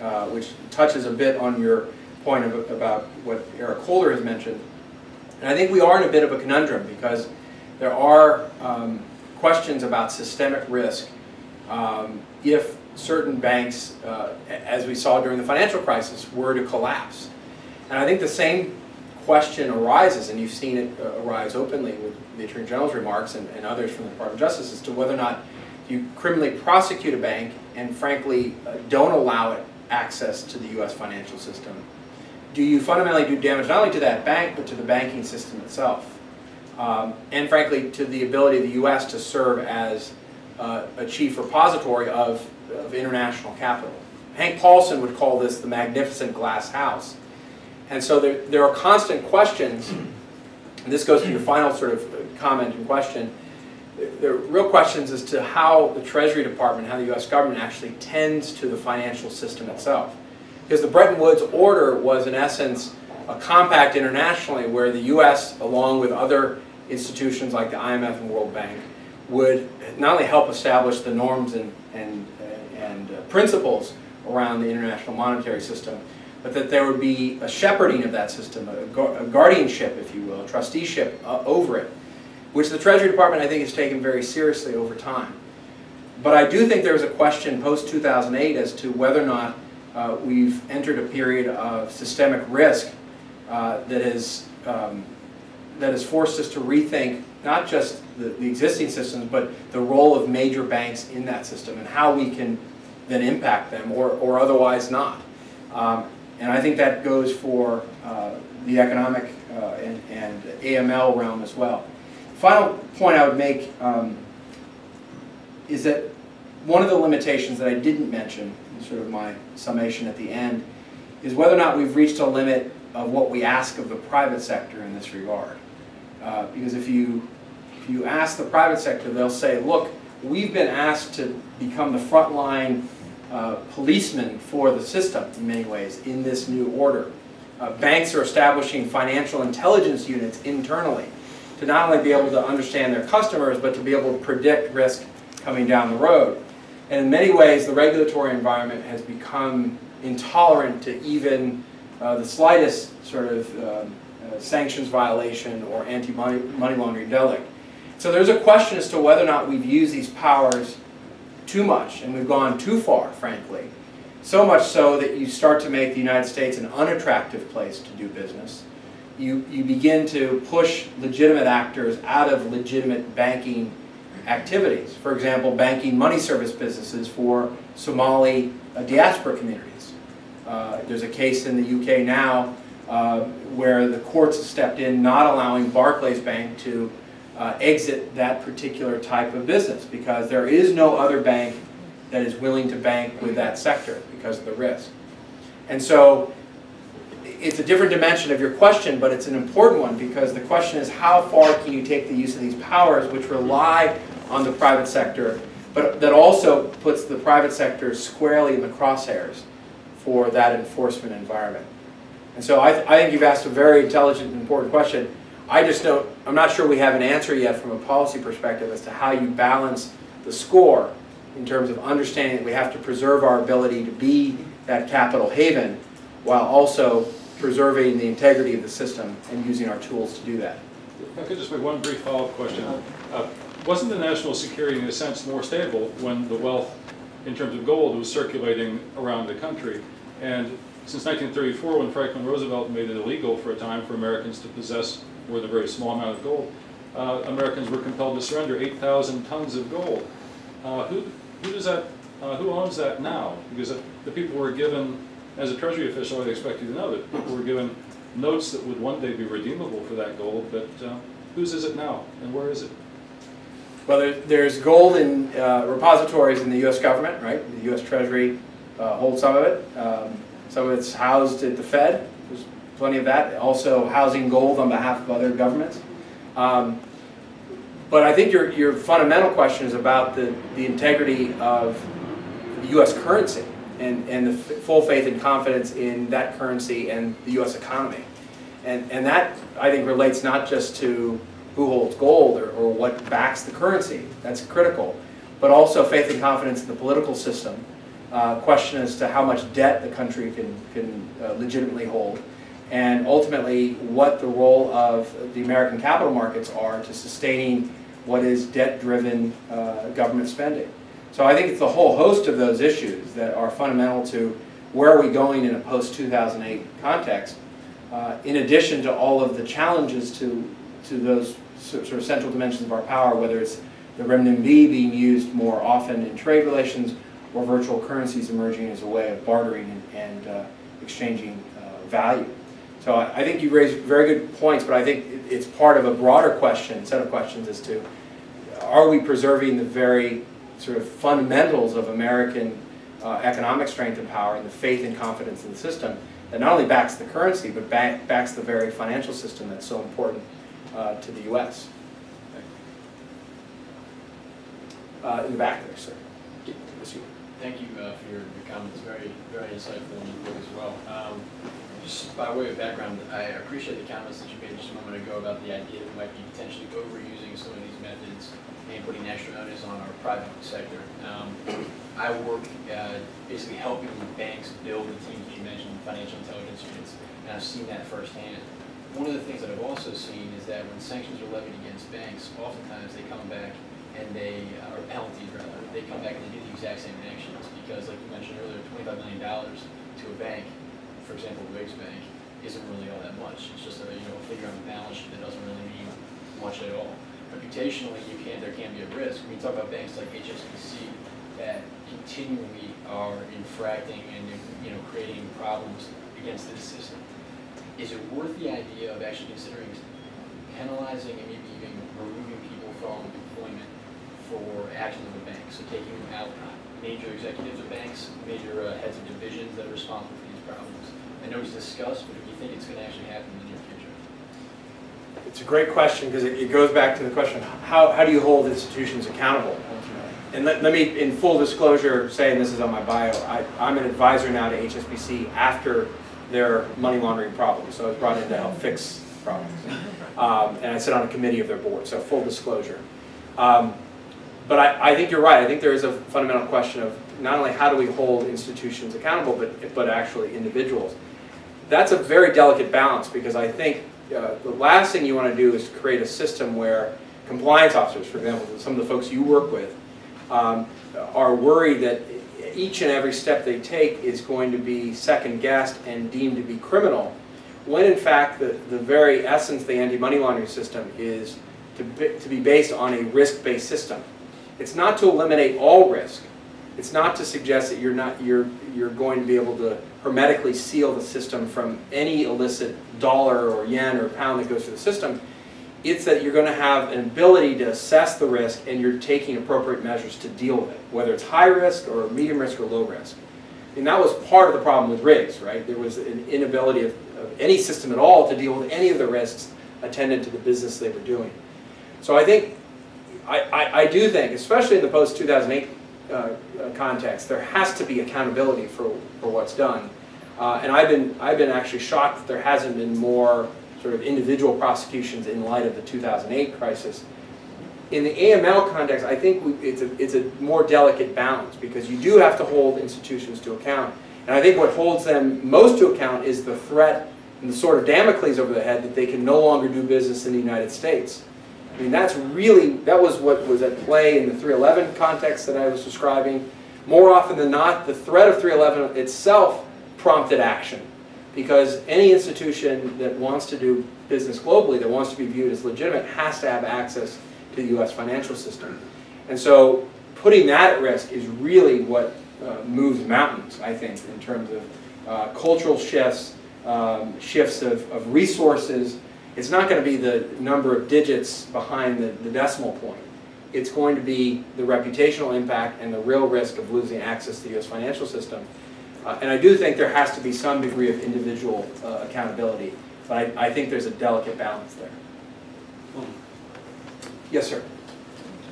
[SPEAKER 2] uh, which touches a bit on your point of, about what Eric Holder has mentioned. And I think we are in a bit of a conundrum because there are um, questions about systemic risk um, if certain banks, uh, as we saw during the financial crisis, were to collapse. And I think the same question arises, and you've seen it uh, arise openly with the Attorney General's remarks and, and others from the Department of Justice as to whether or not you criminally prosecute a bank and frankly uh, don't allow it access to the U.S. financial system. Do you fundamentally do damage not only to that bank, but to the banking system itself? Um, and frankly, to the ability of the U.S. to serve as uh, a chief repository of, of international capital. Hank Paulson would call this the magnificent glass house. And so there, there are constant questions, and this goes to your final sort of comment and question. Are real questions as to how the Treasury Department, how the U.S. government actually tends to the financial system itself. Because the Bretton Woods Order was, in essence, a compact internationally where the U.S., along with other institutions like the IMF and World Bank, would not only help establish the norms and, and, and uh, principles around the international monetary system, but that there would be a shepherding of that system, a, a guardianship, if you will, a trusteeship uh, over it, which the Treasury Department, I think, has taken very seriously over time. But I do think there was a question post-2008 as to whether or not uh, we've entered a period of systemic risk uh, that has um, that has forced us to rethink not just the, the, existing systems, but the role of major banks in that system and how we can then impact them or, or otherwise not. Um, and I think that goes for uh, the economic uh, and, and, AML realm as well. Final point I would make um, is that one of the limitations that I didn't mention, sort of my summation at the end, is whether or not we've reached a limit of what we ask of the private sector in this regard. Uh, because if you, if you ask the private sector, they'll say, look, we've been asked to become the frontline uh, policemen for the system in many ways in this new order. Uh, banks are establishing financial intelligence units internally to not only be able to understand their customers, but to be able to predict risk coming down the road. And in many ways, the regulatory environment has become intolerant to even uh, the slightest sort of um, uh, sanctions violation or anti-money laundering delict. So there's a question as to whether or not we've used these powers too much and we've gone too far, frankly. So much so that you start to make the United States an unattractive place to do business. You, you begin to push legitimate actors out of legitimate banking activities. For example, banking money service businesses for Somali uh, diaspora communities. Uh, there's a case in the UK now uh, where the courts have stepped in not allowing Barclays Bank to uh, exit that particular type of business because there is no other bank that is willing to bank with that sector because of the risk. And so it's a different dimension of your question, but it's an important one because the question is how far can you take the use of these powers which rely on the private sector, but that also puts the private sector squarely in the crosshairs for that enforcement environment. And so I, I think you've asked a very intelligent and important question. I just don't, I'm not sure we have an answer yet from a policy perspective as to how you balance the score in terms of understanding that we have to preserve our ability to be that capital haven while also preserving the integrity of the system and using our tools to do that.
[SPEAKER 3] If I could just make one brief follow-up question. Uh, Wasn't the national security in a sense more stable when the wealth in terms of gold was circulating around the country? And since 1934, when Franklin Roosevelt made it illegal for a time for Americans to possess more than a very small amount of gold, uh, Americans were compelled to surrender 8,000 tons of gold. Uh, Who, who does that, uh, who owns that now? Because the- people were given, as a treasury official, I'd expect you to know that people were given notes that would one day be redeemable for that gold, but uh, whose is it now and where is it?
[SPEAKER 2] Well, there- there's gold in uh, repositories in the US government, right? The US Treasury uh, holds some of it. Um, Some of it's housed at the Fed, there's plenty of that. Also housing gold on behalf of other governments. Um, But I think your, your fundamental question is about the, the integrity of the US currency and, and the full faith and confidence in that currency and the US economy. And, and that, I think, relates not just to who holds gold or, or what backs the currency, that's critical, but also faith and confidence in the political system. Uh, question as to how much debt the country can, can uh, legitimately hold, and ultimately what the role of the American capital markets are to sustaining what is debt-driven uh, government spending. So I think it's a whole host of those issues that are fundamental to where are we going in a post-2008 context, uh, in addition to all of the challenges to, to those sort of central dimensions of our power, whether it's the renminbi being used more often in trade relations or virtual currencies emerging as a way of bartering and, and uh, exchanging uh, value. So I, I think you raised very good points, but I think it- it's part of a broader question, set of questions as to are we preserving the very sort of fundamentals of American uh, economic strength and power and the faith and confidence in the system that not only backs the currency, but back, backs the very financial system that's so important uh, to the U.S. Uh, in the back there, sir.
[SPEAKER 1] Thank you uh, for your comments, very, very insightful and good as well. Um, Just by way of background, I appreciate the comments that you made just a moment ago about the idea that we might be potentially overusing some of these methods and putting extra onus on our private sector. Um, I work uh, basically helping banks build the teams you mentioned, financial intelligence units, and I've seen that firsthand. One of the things that I've also seen is that when sanctions are levied against banks, oftentimes they come back and they, or penalties rather, they come back and they do the exact same actions, because like you mentioned earlier, twenty-five million dollars to a bank, for example, Riggs Bank, isn't really all that much, it's just a, you know, a figure on the balance sheet that doesn't really mean much at all. Reputationally, you can, there can be a risk, when you talk about banks like HSBC, that continually are infracting and, you know, creating problems against the system. Is it worth the idea of actually considering penalizing and maybe even removing people from employment for actions of the bank? So taking out major executives of banks, major uh, heads of divisions that are responsible for these problems. I know it's discussed, but do you think it's going to actually happen in the near future?
[SPEAKER 2] It's a great question because it, it goes back to the question, how, how do you hold institutions accountable? And let, let me, in full disclosure, say, and this is on my bio, I, I'm an advisor now to HSBC after their money laundering problems. So I was brought in to help fix problems. Um, and I sit on a committee of their board, so full disclosure. Um, but I, I think you're right. I think there is a fundamental question of not only how do we hold institutions accountable, but, but actually individuals. That's a very delicate balance because I think uh, the last thing you want to do is create a system where compliance officers, for example, some of the folks you work with, um, are worried that each and every step they take is going to be second guessed and deemed to be criminal, when in fact the, the very essence of the anti-money laundering system is to be, to be based on a risk-based system. It's not to eliminate all risk. It's not to suggest that you're not you're you're going to be able to hermetically seal the system from any illicit dollar or yen or pound that goes through the system. It's that you're going to have an ability to assess the risk and you're taking appropriate measures to deal with it, whether it's high risk or medium risk or low risk. And that was part of the problem with Riggs, right? There was an inability of, of any system at all to deal with any of the risks attendant to the business they were doing. So I think I, I, I do think, especially in the post-2008 uh, uh, context, there has to be accountability for, for what's done. Uh, And I've been, I've been actually shocked that there hasn't been more sort of individual prosecutions in light of the 2008 crisis. In the AML context, I think we- it's a, it's a more delicate balance because you do have to hold institutions to account. And I think what holds them most to account is the threat and the sort of Damocles over the head that they can no longer do business in the United States. I mean, that's really, that was what was at play in the 311 context that I was describing. More often than not, the threat of 311 itself prompted action because any institution that wants to do business globally, that wants to be viewed as legitimate, has to have access to the US financial system. And so putting that at risk is really what uh, moves mountains, I think, in terms of uh, cultural shifts, um, shifts of, of resources. It's not going to be the number of digits behind the, the decimal point. It's going to be the reputational impact and the real risk of losing access to the US financial system. Uh, and I do think there has to be some degree of individual uh, accountability, but I, I think there's a delicate balance there. Yes, sir.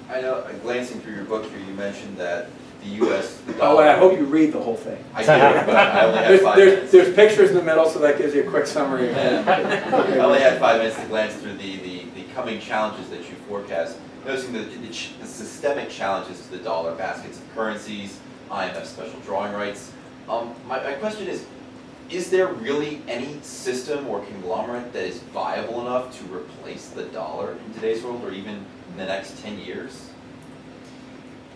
[SPEAKER 4] I know, uh, glancing through your book here, you mentioned that the US. the <laughs>
[SPEAKER 2] Oh, and I hope you read the whole thing.
[SPEAKER 4] I did, but I only had
[SPEAKER 2] There's, <laughs>
[SPEAKER 4] five
[SPEAKER 2] there's,
[SPEAKER 4] minutes.
[SPEAKER 2] there's pictures in the middle, so that gives you a quick summary. of <laughs> it.
[SPEAKER 4] I only had five minutes to glance through the, the, the coming challenges that you forecast, noticing the, the the systemic challenges to the dollar, baskets of currencies, IMF special drawing rights. Um, my, my question is, is there really any system or conglomerate that is viable enough to replace the dollar in today's world, or even in the next ten years?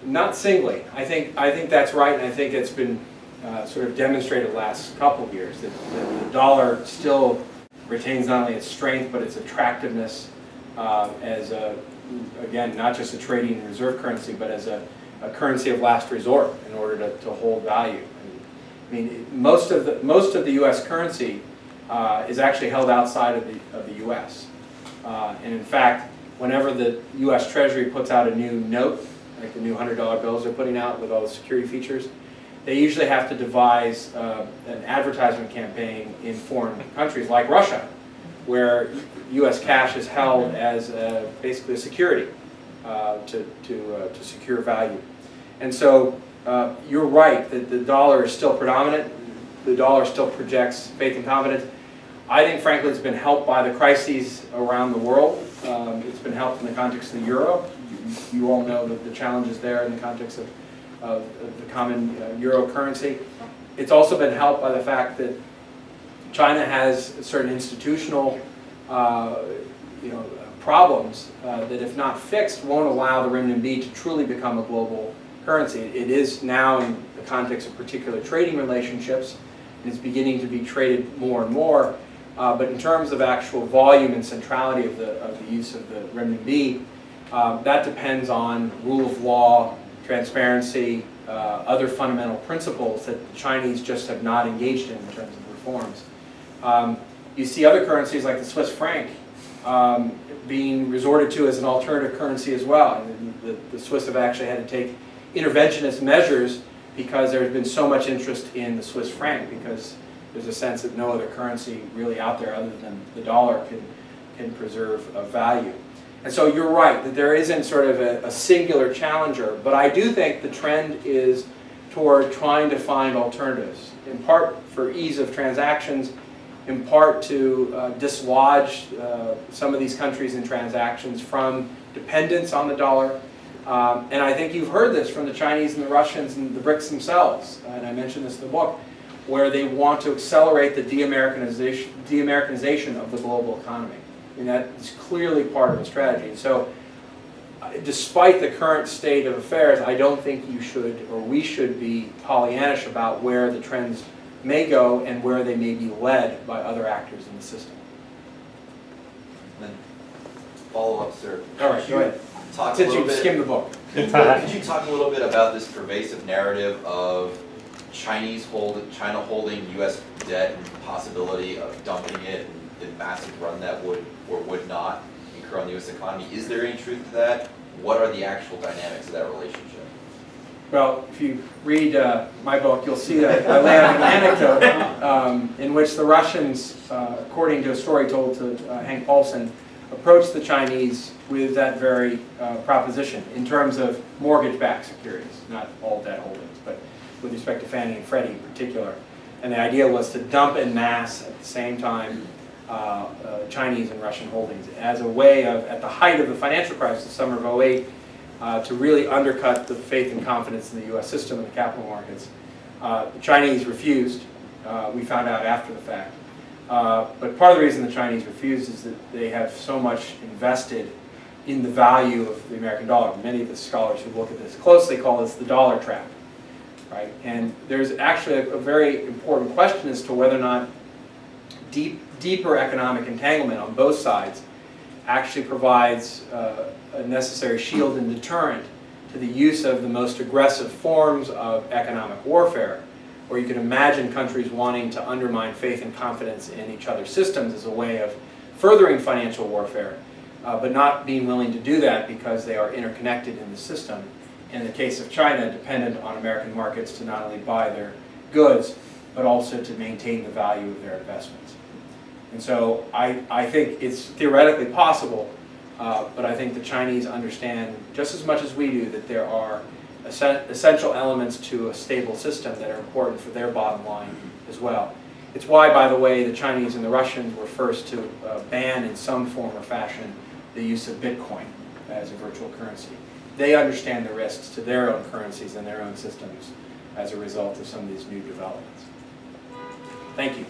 [SPEAKER 2] Not singly. I think, I think that's right, and I think it's been uh, sort of demonstrated last couple of years that that the dollar still retains not only its strength, but its attractiveness uh, as a, again, not just a trading reserve currency, but as a, a currency of last resort in order to, to hold value. I mean, most of the, most of the US currency uh, is actually held outside of the, of the US. Uh, And in fact, whenever the US Treasury puts out a new note, like the new $100 bills they're putting out with all the security features, they usually have to devise uh, an advertisement campaign in foreign countries like Russia, where US cash is held as uh, basically a security uh, to, to, uh, to secure value. And so uh, you're right that the dollar is still predominant. The dollar still projects faith and confidence. I think, frankly, it's been helped by the crises around the world. Um, it's been helped in the context of the euro. You, you all know the, the challenges there in the context of, of, of the common uh, euro currency. It's also been helped by the fact that China has certain institutional, uh, you know, problems uh, that, if not fixed, won't allow the renminbi to truly become a global currency. It is now in the context of particular trading relationships, and it's beginning to be traded more and more. Uh, but in terms of actual volume and centrality of the, of the use of the renminbi, um, that depends on rule of law, transparency, uh, other fundamental principles that the Chinese just have not engaged in in terms of reforms. Um, you see other currencies like the Swiss franc um, being resorted to as an alternative currency as well. And the, the Swiss have actually had to take interventionist measures because there has been so much interest in the Swiss franc because there's a sense that no other currency really out there other than the dollar can, can preserve a value. And so you're right that there isn't sort of a, a singular challenger, but I do think the trend is toward trying to find alternatives, in part for ease of transactions, in part to uh, dislodge uh, some of these countries and transactions from dependence on the dollar. Um, and I think you've heard this from the Chinese and the Russians and the BRICS themselves, and I mentioned this in the book, where they want to accelerate the de-Americanization de of the global economy. I mean, that is clearly part of the strategy. So uh, despite the current state of affairs, I don't think you should, or we should be Pollyannish about where the trends may go and where they may be led by other actors in the system.
[SPEAKER 4] Then follow up, sir.
[SPEAKER 2] All right, go ahead.
[SPEAKER 4] Talk a
[SPEAKER 2] Since
[SPEAKER 4] little
[SPEAKER 2] you've
[SPEAKER 4] bit.
[SPEAKER 2] skimmed the book.
[SPEAKER 4] Could you talk a little bit about this pervasive narrative of Chinese hold, China holding U.S. debt and possibility of dumping it and the massive run that would or would not incur on the U.S. economy? Is there any truth to that? What are the actual dynamics of that relationship?
[SPEAKER 2] Well, if you read uh, my book, you'll see that I lay out an anecdote um, in which the Russians, uh, according to a story told to uh, Hank Paulson, approached the Chinese with that very uh, proposition in terms of mortgage-backed securities, not all debt holdings, but with respect to Fannie and Freddie in particular. And the idea was to dump in mass at the same time uh, uh, Chinese and Russian holdings as a way of, at the height of the financial crisis, the summer of 08, uh, to really undercut the faith and confidence in the U.S. system and the capital markets. Uh, the Chinese refused. Uh, we found out after the fact. Uh, but part of the reason the Chinese refused is that they have so much invested in the value of the American dollar. Many of the scholars who look at this closely call this the dollar trap. Right? And there's actually a, a very important question as to whether or not deep, deeper economic entanglement on both sides actually provides uh, a necessary shield and deterrent to the use of the most aggressive forms of economic warfare, where you can imagine countries wanting to undermine faith and confidence in each other's systems as a way of furthering financial warfare, uh, but not being willing to do that because they are interconnected in the system. In the case of China, dependent on American markets to not only buy their goods, but also to maintain the value of their investments. And so I, I think it's theoretically possible, uh, but I think the Chinese understand just as much as we do that there are essential elements to a stable system that are important for their bottom line as well. It's why, by the way, the Chinese and the Russians were first to uh, ban in some form or fashion the use of Bitcoin as a virtual currency. They understand the risks to their own currencies and their own systems as a result of some of these new developments. Thank you.